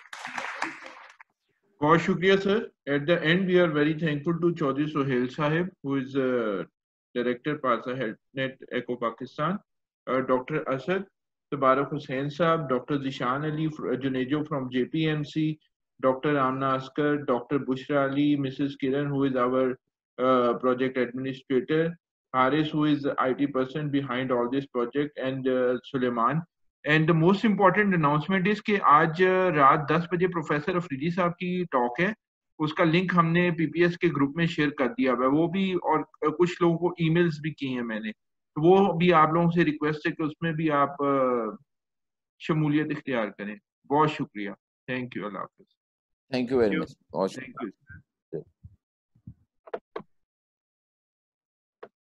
बहुत शुक्रिया sir at the end we are very thankful to Chaudhry Sohail sahib who is director पासा HealthNet echo Pakistan doctor Asad Tabarak Hussain sahab doctor Zeeshan Ali Junejo from JPMC doctor Amna Askar doctor Bushra Ali Mrs Kiran who is our administrator Haris who is the IT person behind all this project and uh, Suleiman. And the most important announcement is कि आज uh, रात 10 बजे professor Afridi साहब की talk है। उसका link हमने PPS के ग्रुप में शेयर कर दिया हुआ है। वो भी और uh, कुछ लोगों को ईमेल्स भी किए हैं मैंने। वो भी आप लोगों से रिक्वेस्ट है कि उसमें भी आप शमूलियत इख्तियार करें। बहुत शुक्रिया। थैंक यू अल्लाह हाफिज। थैंक यू वेरी मच बहुत शुक्रिया। Thank you